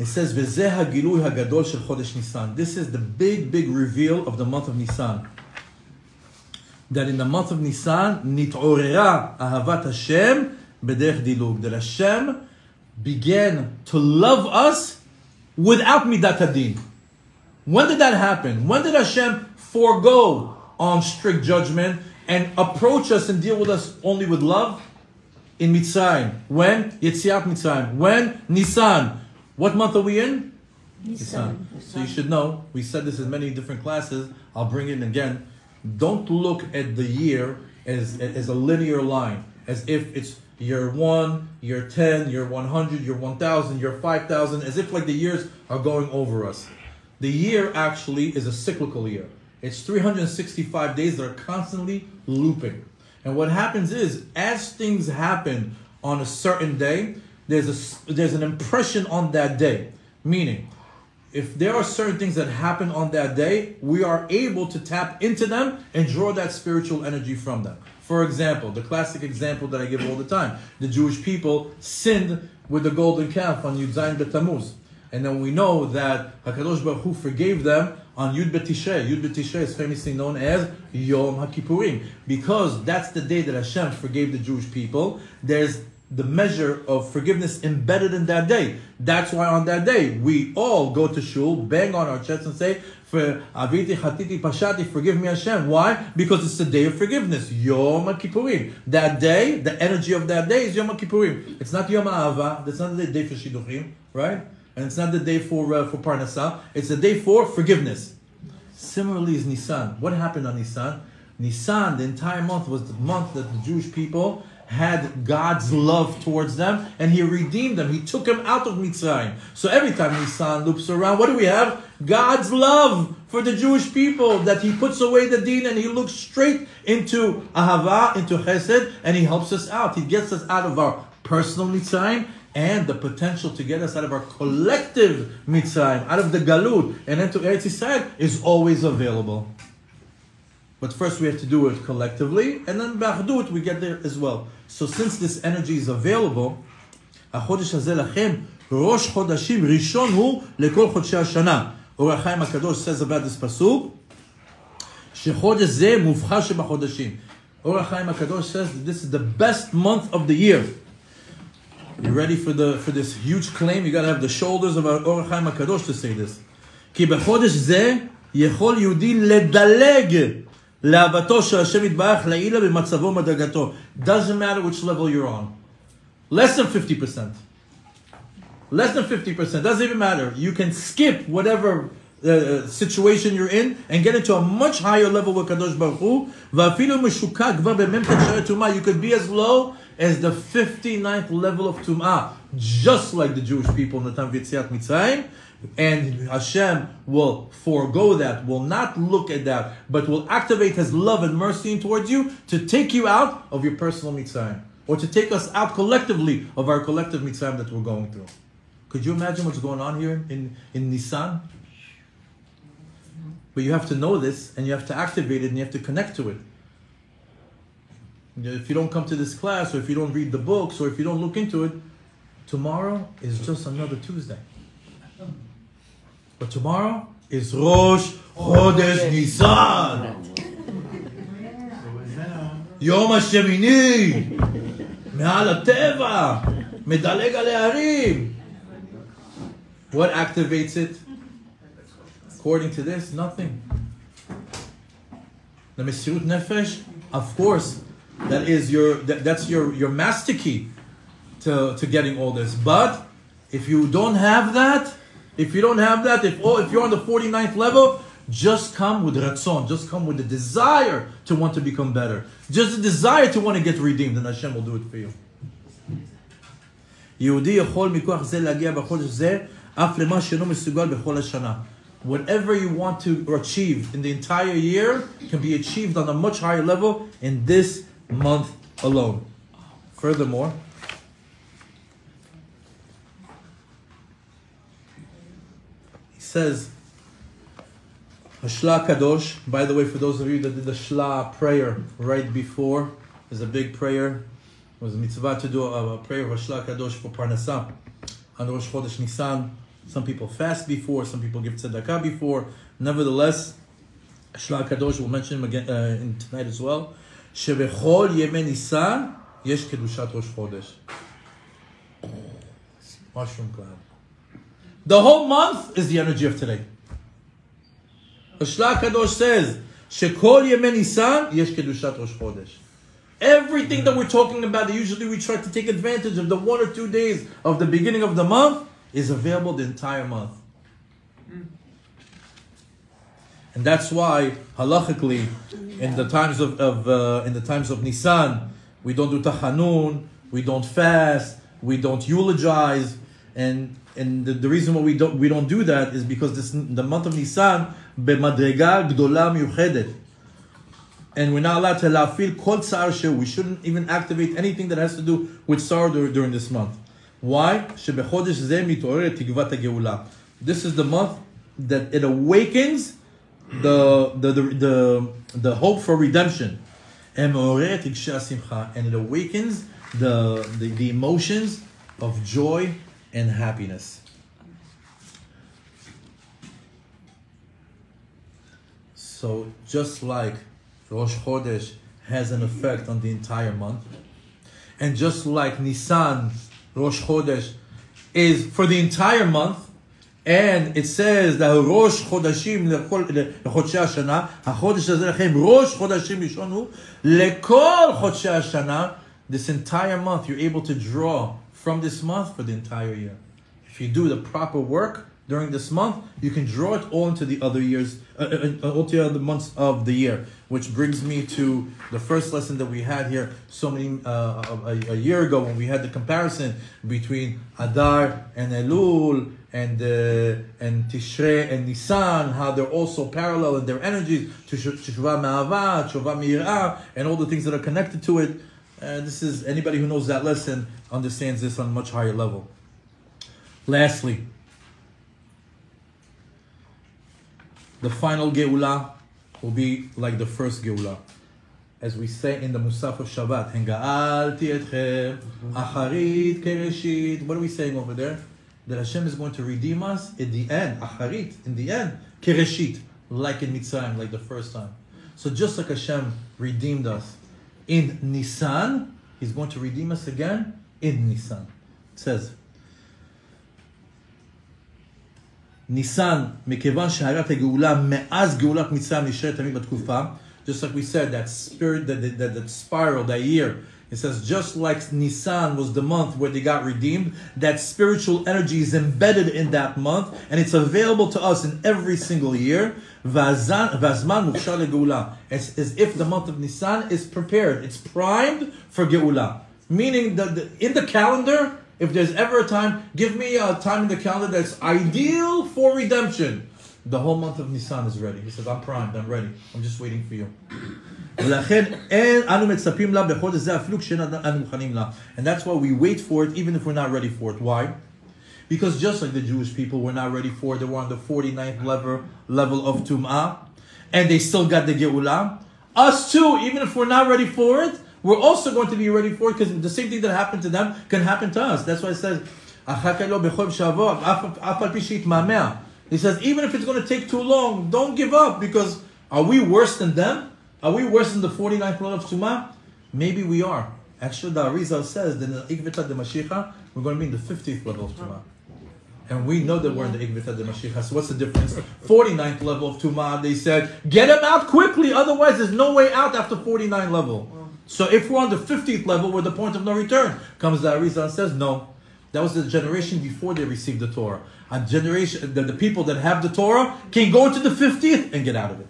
It says. This is the big, big reveal of the month of Nisan. That in the month of Nisan, nit'orera ahavat Hashem b'derech dilug. That Hashem began to love us without midat hadin. When did that happen? When did Hashem forego on strict judgment and approach us and deal with us only with love? In Mitzrayim. When? Yetziat Mitzrayim. When? Nisan. What month are we in? Nisan. So you should know, we said this in many different classes, I'll bring it in again. Don't look at the year as, as a linear line, as if it's year 1, year 10, year 100, year 1000, year 5000, as if like the years are going over us. The year actually is a cyclical year. It's 365 days that are constantly looping. And what happens is, as things happen on a certain day, there's a, there's an impression on that day. Meaning, if there are certain things that happen on that day, we are able to tap into them and draw that spiritual energy from them. For example, the classic example that I give all the time: the Jewish people sinned with the golden calf on Yud Zayin B'Tammuz. And then we know that Hakadosh Baruch Hu forgave them on Yud B'Tishrei. Yud B'Tishrei is famously known as Yom HaKippurim because that's the day that Hashem forgave the Jewish people. There's the measure of forgiveness embedded in that day. That's why on that day we all go to shul, bang on our chests, and say, "For Aviti Hatiti Pashati, forgive me, Hashem." Why? Because it's the day of forgiveness, Yom Kippurim. That day, the energy of that day is Yom Kippurim. It's not Yom Ahava. That's not the day for shidduchim, right? And it's not the day for uh, for parnasa. It's the day for forgiveness. Similarly, is Nisan. What happened on Nisan? Nisan, the entire month was the month that the Jewish people had God's love towards them, and He redeemed them. He took them out of Mitzrayim. So every time Nisan loops around, what do we have? God's love for the Jewish people that He puts away the deen and He looks straight into Ahava, into Chesed, and He helps us out. He gets us out of our personal Mitzrayim and the potential to get us out of our collective Mitzrayim, out of the Galut, and into Eretz Yisrael is always available. But first we have to do it collectively, and then Ba'achdut we get there as well. So since this energy is available, החודש הזה לכם, ראש חודשים ראשון הוא לכל חודשי השנה. אור החיים הקדוש says about this פסוק, שחודש זה מובחר שבחודשים. אור החיים הקדוש says that this is the best month of the year. You ready for the for this huge claim? You gotta have the shoulders of our אור החיים הקדוש to say this. כי בחודש זה יכול יהודי לדלג doesn't matter which level you're on. Less than 50%. Less than 50%. Doesn't even matter. You can skip whatever uh, uh, situation you're in and get into a much higher level with Kadosh Baruch Hu. Va'afilu meshukah You could be as low as the 59th level of Tum'ah. Just like the Jewish people in the time of Yetziat Mitzrayim. And Hashem will forego that, will not look at that, but will activate His love and mercy towards you to take you out of your personal Mitzrayim. Or to take us out collectively of our collective Mitzrayim that we're going through. Could you imagine what's going on here in, in Nisan? But you have to know this and you have to activate it and you have to connect to it. If you don't come to this class or if you don't read the books or if you don't look into it, tomorrow is just another Tuesday. But tomorrow is Rosh Chodesh Nisan. יום השמיני, מעל הטבע, מדלג על ההרים. What activates it? According to this, nothing. The Mesirut Nefesh, of course, that is your that, that's your your master key to, to getting all this. But if you don't have that, if you don't have that, if oh, if you're on the 49th level, just come with ratzon, just come with the desire to want to become better. Just the desire to want to get redeemed, and Hashem will do it for you. יהודי יכול מכוח זה להגיע בחודש זה אף למה שאינו מסוגל בכל השנה. Whatever you want to achieve in the entire year can be achieved on a much higher level in this month alone. Furthermore, says, Hashla Kadosh, by the way, for those of you that did the Shla prayer right before, is a big prayer. It was a mitzvah to do a, a prayer of Hashla Kadosh for Parnasah on Rosh Chodesh Nisan. Some people fast before, some people give tzedakah before. Nevertheless, Hashla Kadosh, we'll mention him again uh, in tonight as well. Shebechol Yemen Nisan, Yesh Kedushat Rosh Chodesh. Mushroom cloud. The whole month is the energy of today. Ashla Kadosh says, Shekol Yesh Kedushat Rosh Chodesh. Everything that we're talking about, that usually we try to take advantage of the one or two days of the beginning of the month, is available the entire month. And that's why halachically, in the times of, of uh, in the times of Nisan, we don't do tachanun, we don't fast, we don't eulogize, and and the, the, reason why we don't we don't do that is because this the month of Nisan bemadrega gdola miuchedet, and we're not allowed to lafil kol sar We shouldn't even activate anything that has to do with tsar during this month. Why? Shebechodesh ze mitorer tigvat geula. This is the month that it awakens the the the the, the hope for redemption, and it awakens the the, the emotions of joy and happiness. So just like Rosh Chodesh has an effect on the entire month, and just like Nisan, Rosh Chodesh, is for the entire month, and it says that ראש חודשים לכל- לחודשי השנה, החודש הזה לכם ראש חודשים ראשון הוא, לכל חודשי השנה, this entire month you're able to draw from this month for the entire year. If you do the proper work during this month, you can draw it all into the other years, uh, uh, uh, all the other months of the year. Which brings me to the first lesson that we had here so many uh, a, a year ago when we had the comparison between Adar and Elul and uh, and Tishrei and Nisan, how they're also parallel in their energies to Teshuvah Ma'ava, Me'irah, and all the things that are connected to it. Uh, this is anybody who knows that lesson understands this on a much higher level. Lastly, the final Geulah will be like the first Geulah. As we say in the Musaf of Shabbat, "Henga'alti etchem, acharit kereshit. What are we saying over there? That Hashem is going to redeem us at the end, acharit, in the end, kereshit, like in Mitzrayim, like the first time. So just like Hashem redeemed us in Nisan, He's going to redeem us again in Nisan. It says, ניסן, מכיוון שהרת הגאולה מאז גאולת מצרים נשארת תמיד בתקופה, just like we said, that spirit, that, that, that, that spiral, that year, it says, just like Nisan was the month where they got redeemed, that spiritual energy is embedded in that month and it's available to us in every single year. It's as if the month of Nisan is prepared, it's primed for Geula. Meaning, that in the calendar, if there's ever a time, give me a time in the calendar that's ideal for redemption. The whole month of Nisan is ready. He says, I'm primed, I'm ready. I'm just waiting for you. ולכן אין אנו מצפים לה בחודש זה אפילו כשאין אנו מוכנים לה. And that's why we wait for it even if we're not ready for it. Why? Because just like the Jewish people were not ready for it, they were on the 49th level, level of Tum'ah, and they still got the Geulah. Us too, even if we're not ready for it, we're also going to be ready for it because the same thing that happened to them can happen to us. That's why it says, "אחכה לו בכל שבוע, אף- אף על פי שיתמהמה." He says, even if it's going to take too long, don't give up because are we worse than them? Are we worse than the 49th level of Tumah? Maybe we are. Actually, the Arizal says that in the Ikvita de Mashiach, we're going to be in the 50th level of Tumah. And we know that we're in the Ikvita de Mashiach. So what's the difference? 49th level of Tumah, they said, get him out quickly, otherwise there's no way out after 49 level. So if we're on the 50th level, we're the point of no return. Comes the Arizal and says, no. That was the generation before they received the Torah. A generation, the, the people that have the Torah can go into the 50th and get out of it.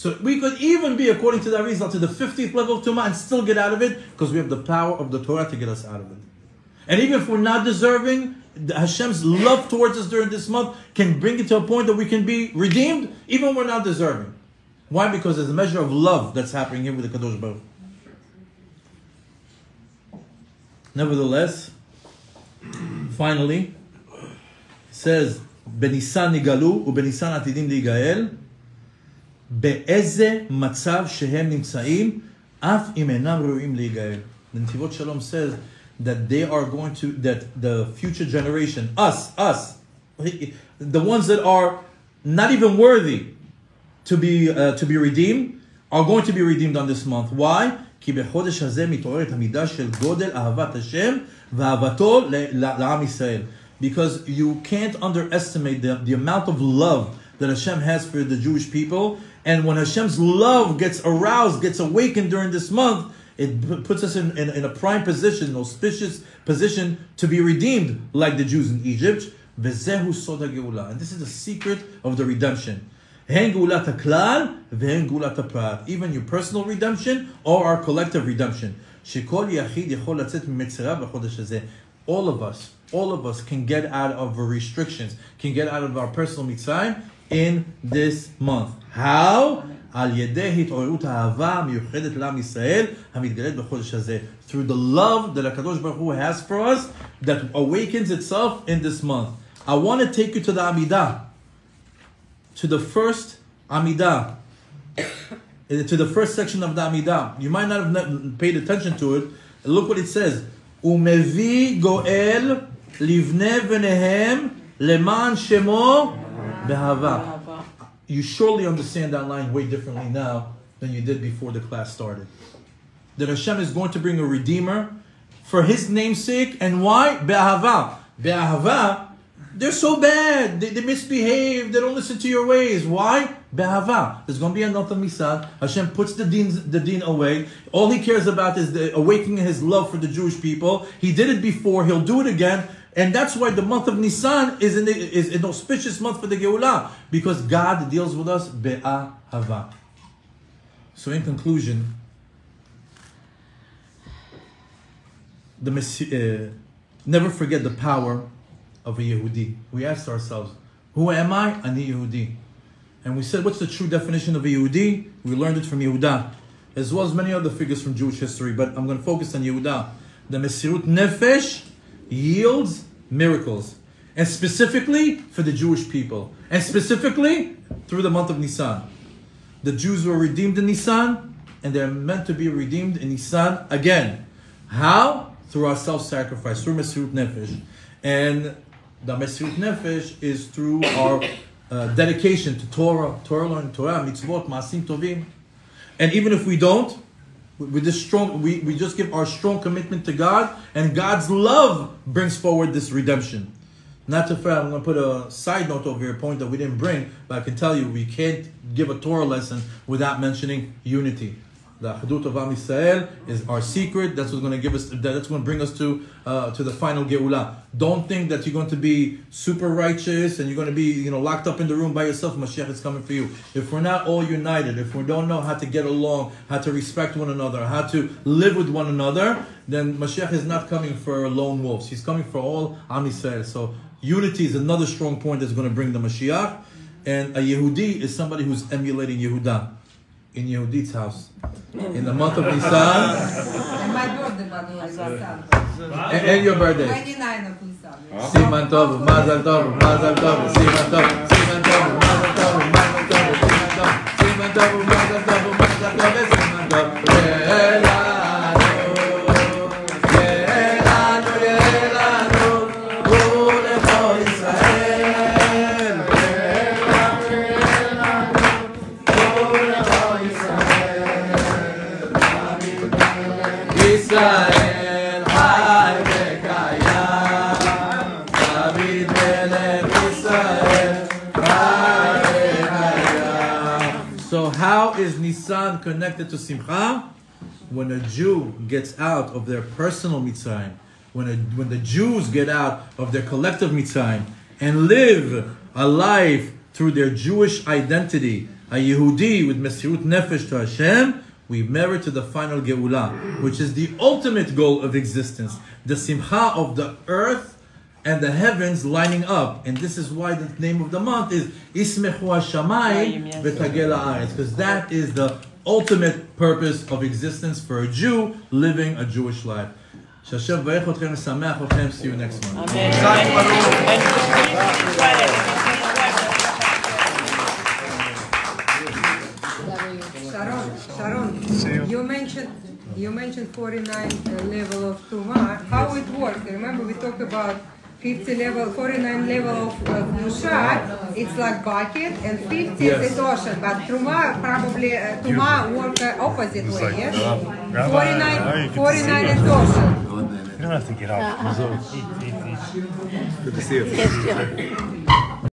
So we could even be, according to that reason, to the 50th level of Tumah and still get out of it because we have the power of the Torah to get us out of it. And even if we're not deserving, Hashem's love towards us during this month can bring it to a point that we can be redeemed even when we're not deserving. Why? Because there's a measure of love that's happening here with the Kadosh Baruch. Nevertheless, finally, it says, Benisan nigalu, ubenisan atidim ligael, באיזה מצב שהם נמצאים, אף אם אינם ראויים להיגאל. The Netivot Shalom says that they are going to, that the future generation, us, us, the ones that are not even worthy to be, uh, to be redeemed, are going to be redeemed on this month. Why? כי בחודש הזה מתעוררת המידה של גודל אהבת השם ואהבתו ל- ל- לעם ישראל. Because you can't underestimate the, the amount of love that Hashem has for the Jewish people. and when Hashem's love gets aroused, gets awakened during this month, it puts us in, in, in, a prime position, an auspicious position to be redeemed, like the Jews in Egypt. Vezehu. And this is the secret of the redemption. Even your personal redemption or our collective redemption. All of us, all of us can get out of restrictions, can get out of our personal mitzvah in this month. How? על ידי התעוררות האהבה המיוחדת לעם ישראל המתגלית בחודש הזה. Through the love that הקדוש ברוך הוא has for us that awakens itself in this month. I want to take you to the Amidah, to the first Amidah, *coughs* uh, to the first section of the Amidah. You might not have not paid attention to it. Look what it says. ומביא גואל לבני בניהם למען שמו באהבה. you surely understand that line way differently now than you did before the class started. That Hashem is going to bring a redeemer for his namesake. And why? Be'ahava. Be'ahava, they're so bad. They, they misbehave. They don't listen to your ways. Why? Be'ahava. There's going to be another misad. Hashem puts the deen, the deen away. All he cares about is the awakening his love for the Jewish people. He did it before. He'll do it again. And that's why the month of Nisan is, the, is an auspicious month for the Geulah. Because God deals with us be'ahava. So in conclusion, the uh, never forget the power of a Yehudi. We asked ourselves, who am I? Ani Yehudi. And we said, what's the true definition of a Yehudi? We learned it from Yehuda, as well as many other figures from Jewish history, but I'm going to focus on Yehuda. The Mesirut Nefesh yields miracles, and specifically for the Jewish people, and specifically through the month of Nisan. The Jews were redeemed in Nisan, and they're meant to be redeemed in Nisan again. How? Through our self-sacrifice, through Mesirut Nefesh. And the Mesirut Nefesh is through our uh, dedication to Torah, Torah learning, Torah, mitzvot, maasim tovim. And even if we don't, with this strong, we, we just give our strong commitment to God, and God's love brings forward this redemption. Not to fail, I'm going to put a side note over here, a point that we didn't bring, but I can tell you we can't give a Torah lesson without mentioning unity. The Achdut of Am Yisrael is our secret. That's what's going to give us. That's going to bring us to uh, to the final Geulah. Don't think that you're going to be super righteous and you're going to be you know locked up in the room by yourself. Mashiach is coming for you. If we're not all united, if we don't know how to get along, how to respect one another, how to live with one another, then Mashiach is not coming for lone wolves. He's coming for all Am Yisrael. So unity is another strong point that's going to bring the Mashiach. And a Yehudi is somebody who's emulating Yehuda in Yehudit's house. In the month of Nisan, *laughs* And my birthday, by the way, Nisan. and, and your birthday. 29 of Nisan. Siman Tov, Mazal Tov, Mazal Tov, Siman Tov, Siman Tov, Mazal Tov, Mazal Tov, Siman Tov, Siman Tov, Mazal Tov, Mazal Tov, Siman Tov. Nisan connected to Simcha? When a Jew gets out of their personal Mitzrayim, when, a, when the Jews get out of their collective Mitzrayim and live a life through their Jewish identity, a Yehudi with Mesirut Nefesh to Hashem, we merit to the final Geulah, which is the ultimate goal of existence, the Simcha of the earth and the heavens lining up. And this is why the name of the month is Ismechu Hashamayim V'Tagel Haaretz, because that is the ultimate purpose of existence for a Jew living a Jewish life. שהשם יברך אתכם ושמח אתכם. See you next month. אמן. Sharon, Sharon, you mentioned you mentioned 49 uh, level of Tuma. How it works? Remember we talked about 50 level, 49 level of uh, Musha. It's like bucket, and 50 Yes. is ocean. But Truma probably uh, Tuma work uh, opposite way. Yes. 49, 49 is ocean. You don't have to get up. Good to see you. Yes, yeah.